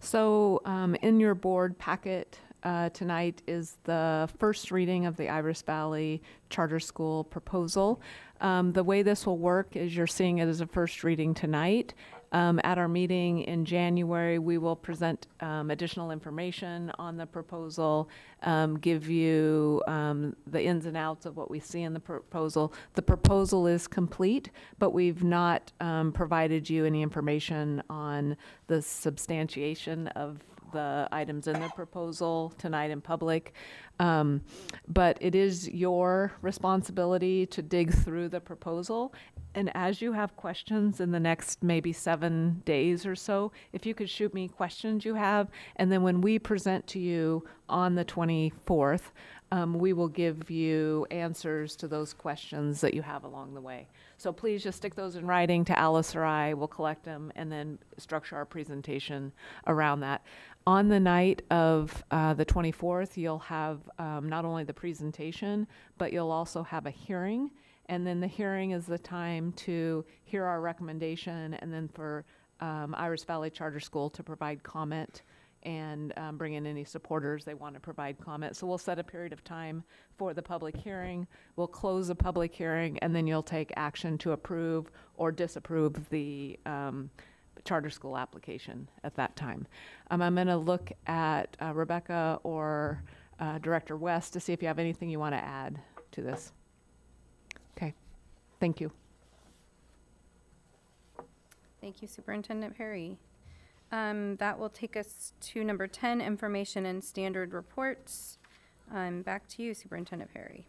S5: So, um, in your board packet uh, tonight is the first reading of the Iris Valley Charter School proposal. Um, the way this will work is you're seeing it as a first reading tonight. Um, at our meeting in January, we will present um, additional information on the proposal, um, give you um, the ins and outs of what we see in the proposal. The proposal is complete, but we've not um, provided you any information on the substantiation of the items in the proposal tonight in public. Um, But it is your responsibility to dig through the proposal. And as you have questions in the next maybe seven days or so, if you could shoot me questions you have, and then when we present to you on the 24th, um, we will give you answers to those questions that you have along the way. So please just stick those in writing to Alice or I. We'll collect them and then structure our presentation around that. On the night of uh, the 24th, you'll have um, not only the presentation, but you'll also have a hearing. And then the hearing is the time to hear our recommendation and then for um, Iris Valley Charter School to provide comment and um, bring in any supporters they want to provide comment. So we'll set a period of time for the public hearing. We'll close the public hearing, and then you'll take action to approve or disapprove the um, charter school application at that time. Um, I'm going to look at uh, Rebecca or uh, Director West to see if you have anything you want to add to this. Okay, thank you.
S3: Thank you, Superintendent Perry. Um, That will take us to number 10, information and standard reports. Um, Back to you, Superintendent Perry.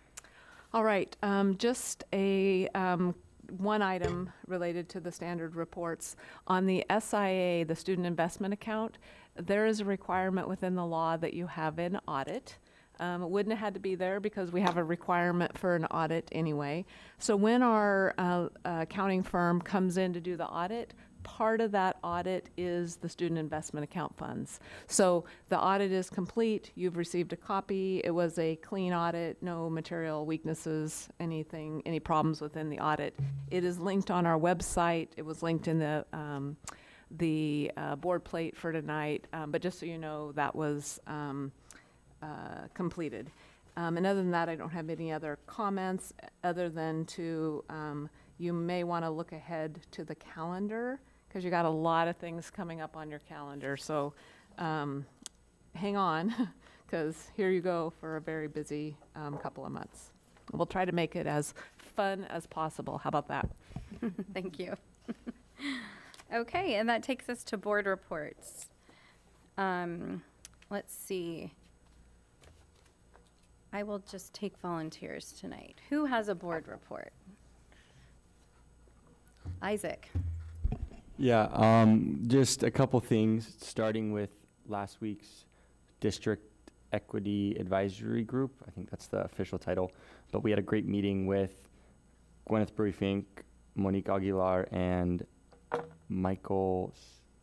S5: All right, um, just a, um, one item related to the standard reports. On the SIA, the student investment account, there is a requirement within the law that you have an audit. Um, wouldn't have had to be there because we have a requirement for an audit anyway. So when our uh, uh, accounting firm comes in to do the audit, part of that audit is the student investment account funds. So the audit is complete. You've received a copy. It was a clean audit, no material weaknesses, anything, any problems within the audit. It is linked on our website. It was linked in the um, the uh, board plate for tonight. Um, but just so you know, that was um, uh, completed. Um, and other than that, I don't have any other comments other than to um, you may want to look ahead to the calendar because you got a lot of things coming up on your calendar. So um, hang on because here you go for a very busy um, couple of months. We'll try to make it as fun as possible. How about that?
S3: Thank you. Okay, and that takes us to board reports. Um, let's see. I will just take volunteers tonight. Who has a board report? Isaac.
S7: Yeah, um, just a couple things, starting with last week's District Equity Advisory Group. I think that's the official title. But we had a great meeting with Gwyneth Brewery Fink, Monique Aguilar, and Michael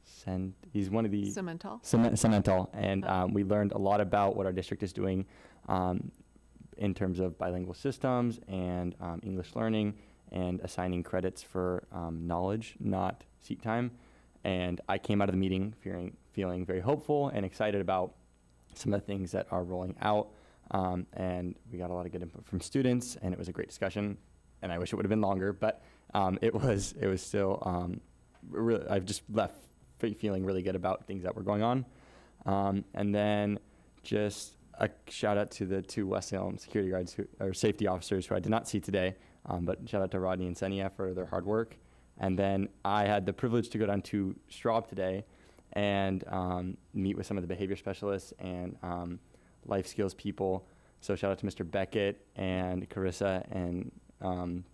S7: Sent. He's one of the
S5: Cemental.
S7: Cement, Cemental, and um, we learned a lot about what our district is doing um, in terms of bilingual systems and um, English learning and assigning credits for um, knowledge, not seat time. And I came out of the meeting feeling feeling very hopeful and excited about some of the things that are rolling out. Um, and we got a lot of good input from students, and it was a great discussion. And I wish it would have been longer, but um, it was it was still um, really, I've just left feeling really good about things that were going on. Um, and then just a shout out to the two West Salem security guards who, or safety officers who I did not see today, um, but shout out to Rodney and Senia for their hard work. And then I had the privilege to go down to Straub today and um, meet with some of the behavior specialists and um, life skills people. So shout out to Mr. Beckett and Carissa and um,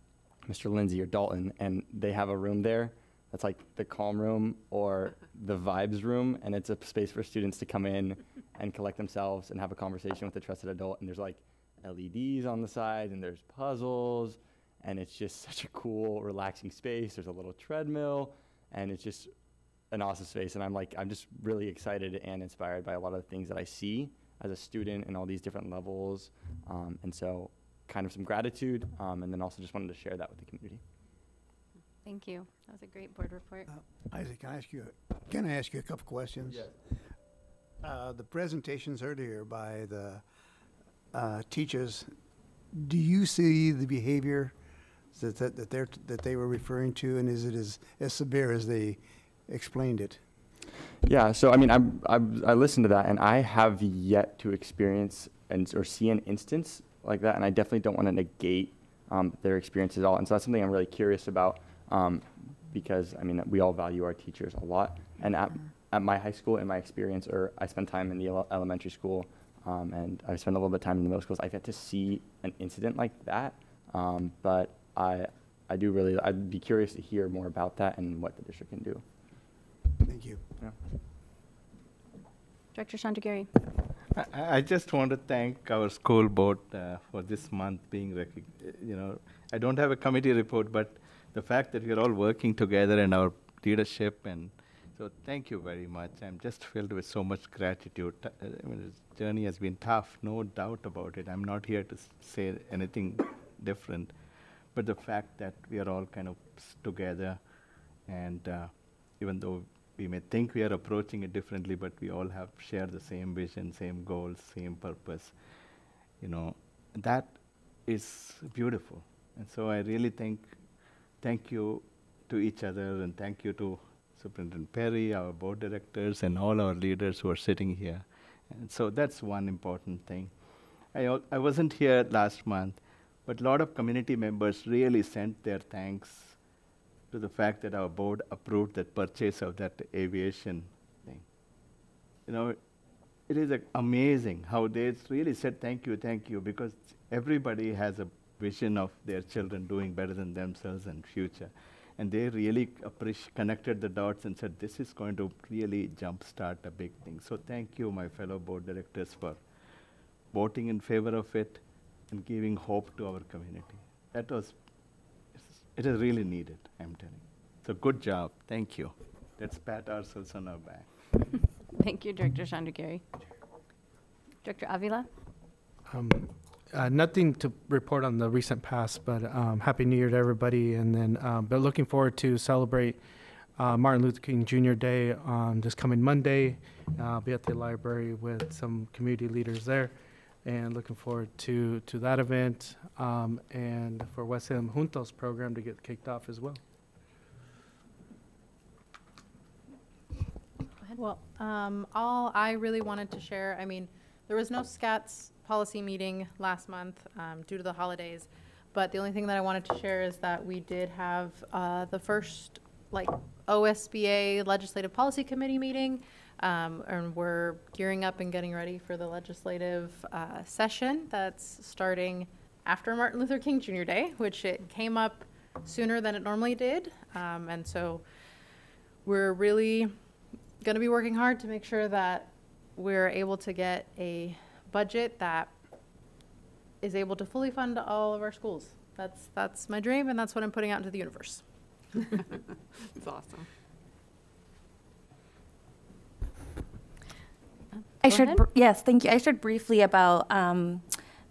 S7: Mr. Lindsay or Dalton, and they have a room there that's like the calm room or the vibes room, and it's a space for students to come in and collect themselves and have a conversation with a trusted adult. And there's like LEDs on the side, and there's puzzles, and it's just such a cool, relaxing space. There's a little treadmill, and it's just an awesome space. And I'm like, I'm just really excited and inspired by a lot of the things that I see as a student in all these different levels. Um, and so, kind of some gratitude, um, and then also just wanted to share that with the community.
S3: Thank you. That was a great board report.
S29: Isaac, can I ask you, a- can I ask you a couple questions?
S7: Yes.
S29: Uh, the presentations earlier by the uh, teachers, do you see the behavior that, that, that they're, that they were referring to, and is it as, as severe as they explained it?
S7: Yeah, so I mean, I'm, I'm, I listened to that, and I have yet to experience and or see an instance like that, and I definitely don't want to negate um, their experience at all. And so that's something I'm really curious about, um, because I mean, we all value our teachers a lot, and at, at my high school, in my experience, or I spent time in the ele- elementary school, um, and I spent a little bit of time in the middle schools. I've yet to see an incident like that, um, but I, I do really, I'd be curious to hear more about that and what the district can do.
S29: Thank you.
S7: Yeah.
S3: Director Chandragiri.
S12: I, I just want to thank our school board uh, for this month being, recog- you know, I don't have a committee report, but the fact that we're all working together and our leadership and so thank you very much. I'm just filled with so much gratitude. Uh, I mean, this journey has been tough, no doubt about it. I'm not here to say anything different, but the fact that we are all kind of together, and uh, even though we may think we are approaching it differently, but we all have shared the same vision, same goals, same purpose. You know, that is beautiful. And so I really think, thank you to each other, and thank you to Superintendent Perry, our board directors, and all our leaders who are sitting here. And so that's one important thing. I, I wasn't here last month, but a lot of community members really sent their thanks to the fact that our board approved that purchase of that aviation thing. You know, it is amazing how they really said thank you, thank you, because everybody has a vision of their children doing better than themselves in future. And they really connected the dots and said, this is going to really jumpstart a big thing. So thank you, my fellow board directors, for voting in favor of it and giving hope to our community. That was, it is really needed, I'm telling you. So good job, thank you. Let's pat ourselves on our back.
S3: Thank you, Director Chandragiri. Director Avila?
S4: Um, uh, nothing to report on the recent past, but um, Happy New Year to everybody. And then, um, but looking forward to celebrate uh, Martin Luther King Jr. Day on this coming Monday. Uh, I'll be at the library with some community leaders there, and looking forward to to that event um, and for West Salem Juntos program to get kicked off as well.
S21: Well, um, all I really wanted to share, I mean, there was no SKATS policy meeting last month, um, due to the holidays. But the only thing that I wanted to share is that we did have, uh, the first, like, OSBA Legislative Policy Committee meeting. Um, and we're gearing up and getting ready for the legislative, uh, session that's starting after Martin Luther King Jr. Day, which it came up sooner than it normally did. Um, and so we're really going to be working hard to make sure that we're able to get a budget that is able to fully fund all of our schools. That's that's my dream, and that's what I'm putting out into the universe.
S5: It's awesome.
S10: I
S21: Go
S10: shared,
S21: ahead.
S10: br- yes, thank you. I shared briefly about um,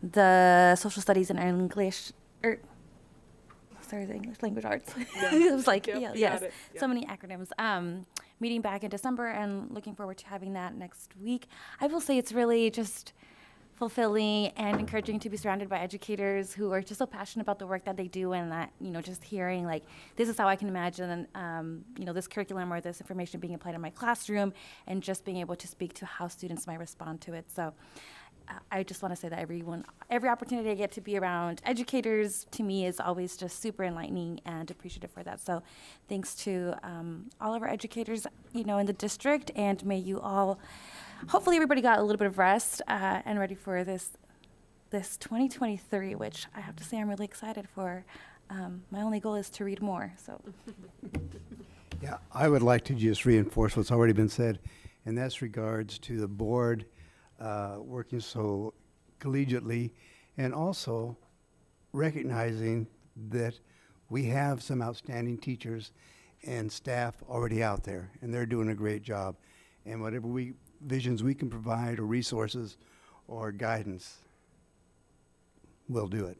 S10: the social studies and English, or sorry, the English language arts. it was like,
S5: Yep,
S10: yeah,
S5: you
S10: yes,
S5: got it.
S10: so many acronyms. Um, meeting back in December and looking forward to having that next week. I will say it's really just fulfilling and encouraging to be surrounded by educators who are just so passionate about the work that they do and that you know just hearing like this is how i can imagine um, you know this curriculum or this information being applied in my classroom and just being able to speak to how students might respond to it so I just want to say that everyone, every opportunity I get to be around educators, to me, is always just super enlightening and appreciative for that. So, thanks to um, all of our educators, you know, in the district, and may you all, hopefully, everybody got a little bit of rest uh, and ready for this, this 2023, which I have to say I'm really excited for. Um, my only goal is to read more. So,
S29: Yeah, I would like to just reinforce what's already been said, and that's regards to the board uh, working so collegiately, and also recognizing that we have some outstanding teachers and staff already out there, and they're doing a great job. And whatever we visions we can provide, or resources, or guidance, we'll do it.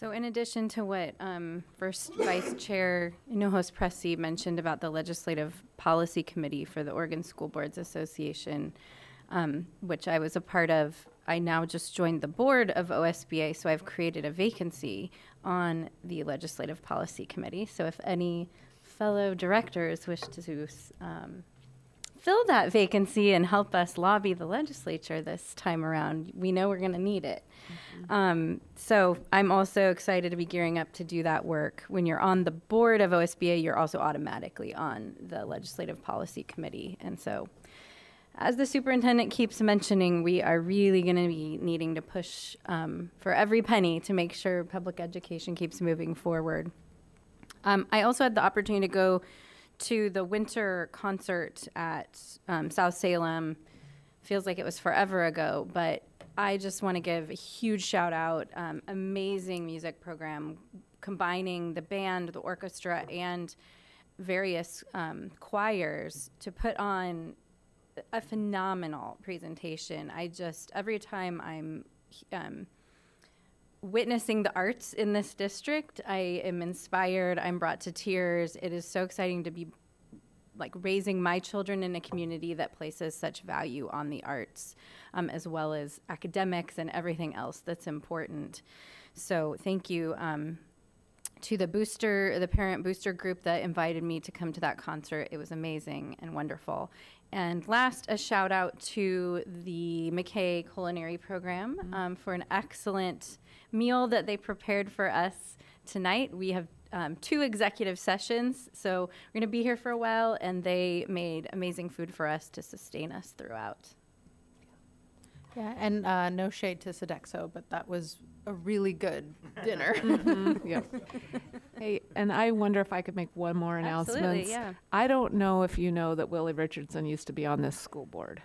S3: So in addition to what um, First Vice Chair Hinojos Pressey mentioned about the Legislative Policy Committee for the Oregon School Boards Association, um, which I was a part of, I now just joined the board of OSBA, so I've created a vacancy on the Legislative Policy Committee. So if any fellow directors wish to um, fill that vacancy and help us lobby the legislature this time around. We know we're going to need it. Um, so I'm also excited to be gearing up to do that work. When you're on the board of OSBA, you're also automatically on the Legislative Policy Committee. And so, as the superintendent keeps mentioning, we are really going to be needing to push um, for every penny to make sure public education keeps moving forward. Um, I also had the opportunity to go to the winter concert at um, South Salem. Feels like it was forever ago, but I just want to give a huge shout out. Um, amazing music program combining the band, the orchestra, and various um, choirs to put on a phenomenal presentation. I just, every time I'm um, witnessing the arts in this district, I am inspired. I'm brought to tears. It is so exciting to be like raising my children in a community that places such value on the arts, um, as well as academics and everything else that's important. So thank you um, to the booster, the parent booster group that invited me to come to that concert. It was amazing and wonderful. And last, a shout out to the McKay Culinary Program um, for an excellent meal that they prepared for us tonight. We have um, two executive sessions, so we're going to be here for a while, and they made amazing food for us to sustain us throughout.
S21: Yeah, and uh, no shade to Sodexo, but that was a really good dinner.
S5: Mhm, Yep. Hey, and I wonder if I could make one more announcement.
S3: Absolutely, yeah.
S5: I don't know if you know that Willie Richardson used to be on this school board.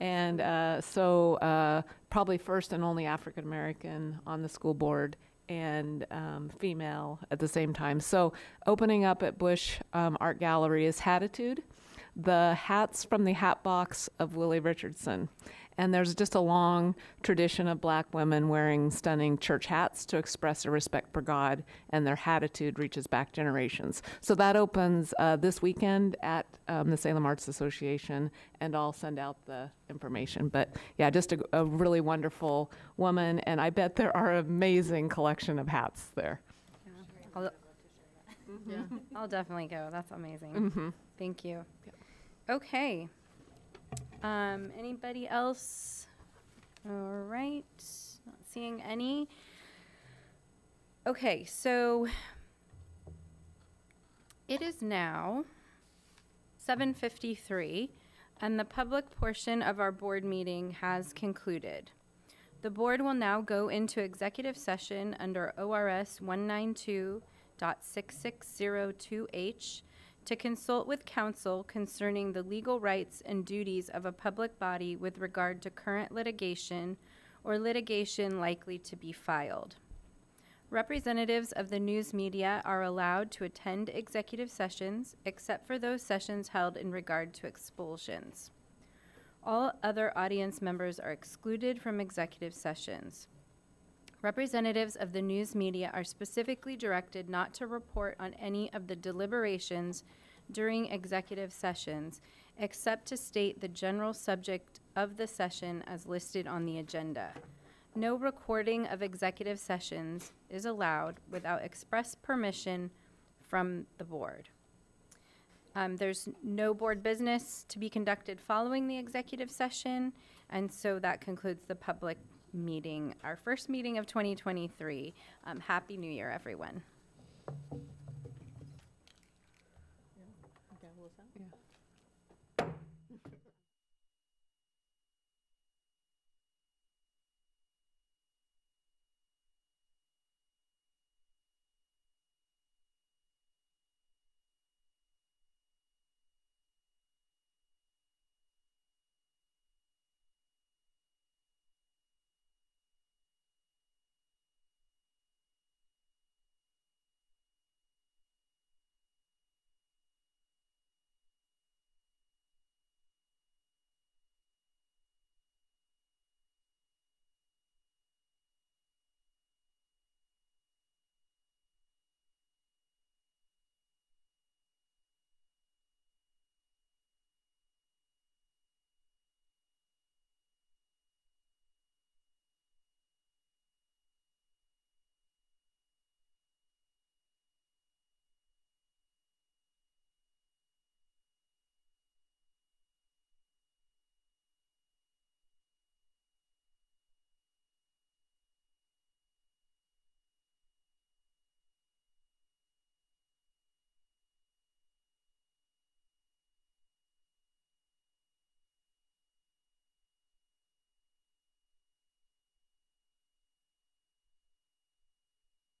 S5: And uh, so, uh, probably first and only African American on the school board and um, female at the same time. So, opening up at Bush um, Art Gallery is Hatitude, the hats from the hat box of Willie Richardson. And there's just a long tradition of black women wearing stunning church hats to express their respect for God, and their hatitude reaches back generations. So that opens uh, this weekend at um, the Salem Arts Association, and I'll send out the information. But yeah, just a, a really wonderful woman, and I bet there are amazing collection of hats there.
S3: I'll, I'll definitely go. That's amazing.
S5: Mhm.
S3: Thank you. Okay. Um, anybody else? All right. Not seeing any. Okay, so it is now 7:53 and the public portion of our board meeting has concluded. The board will now go into executive session under ORS 192.6602H to consult with counsel concerning the legal rights and duties of a public body with regard to current litigation or litigation likely to be filed. Representatives of the news media are allowed to attend executive sessions except for those sessions held in regard to expulsions. All other audience members are excluded from executive sessions. Representatives of the news media are specifically directed not to report on any of the deliberations during executive sessions, except to state the general subject of the session as listed on the agenda. No recording of executive sessions is allowed without express permission from the board. Um, there's no board business to be conducted following the executive session, and so that concludes the public meeting, our first meeting of 2023. Um, Happy New Year, everyone.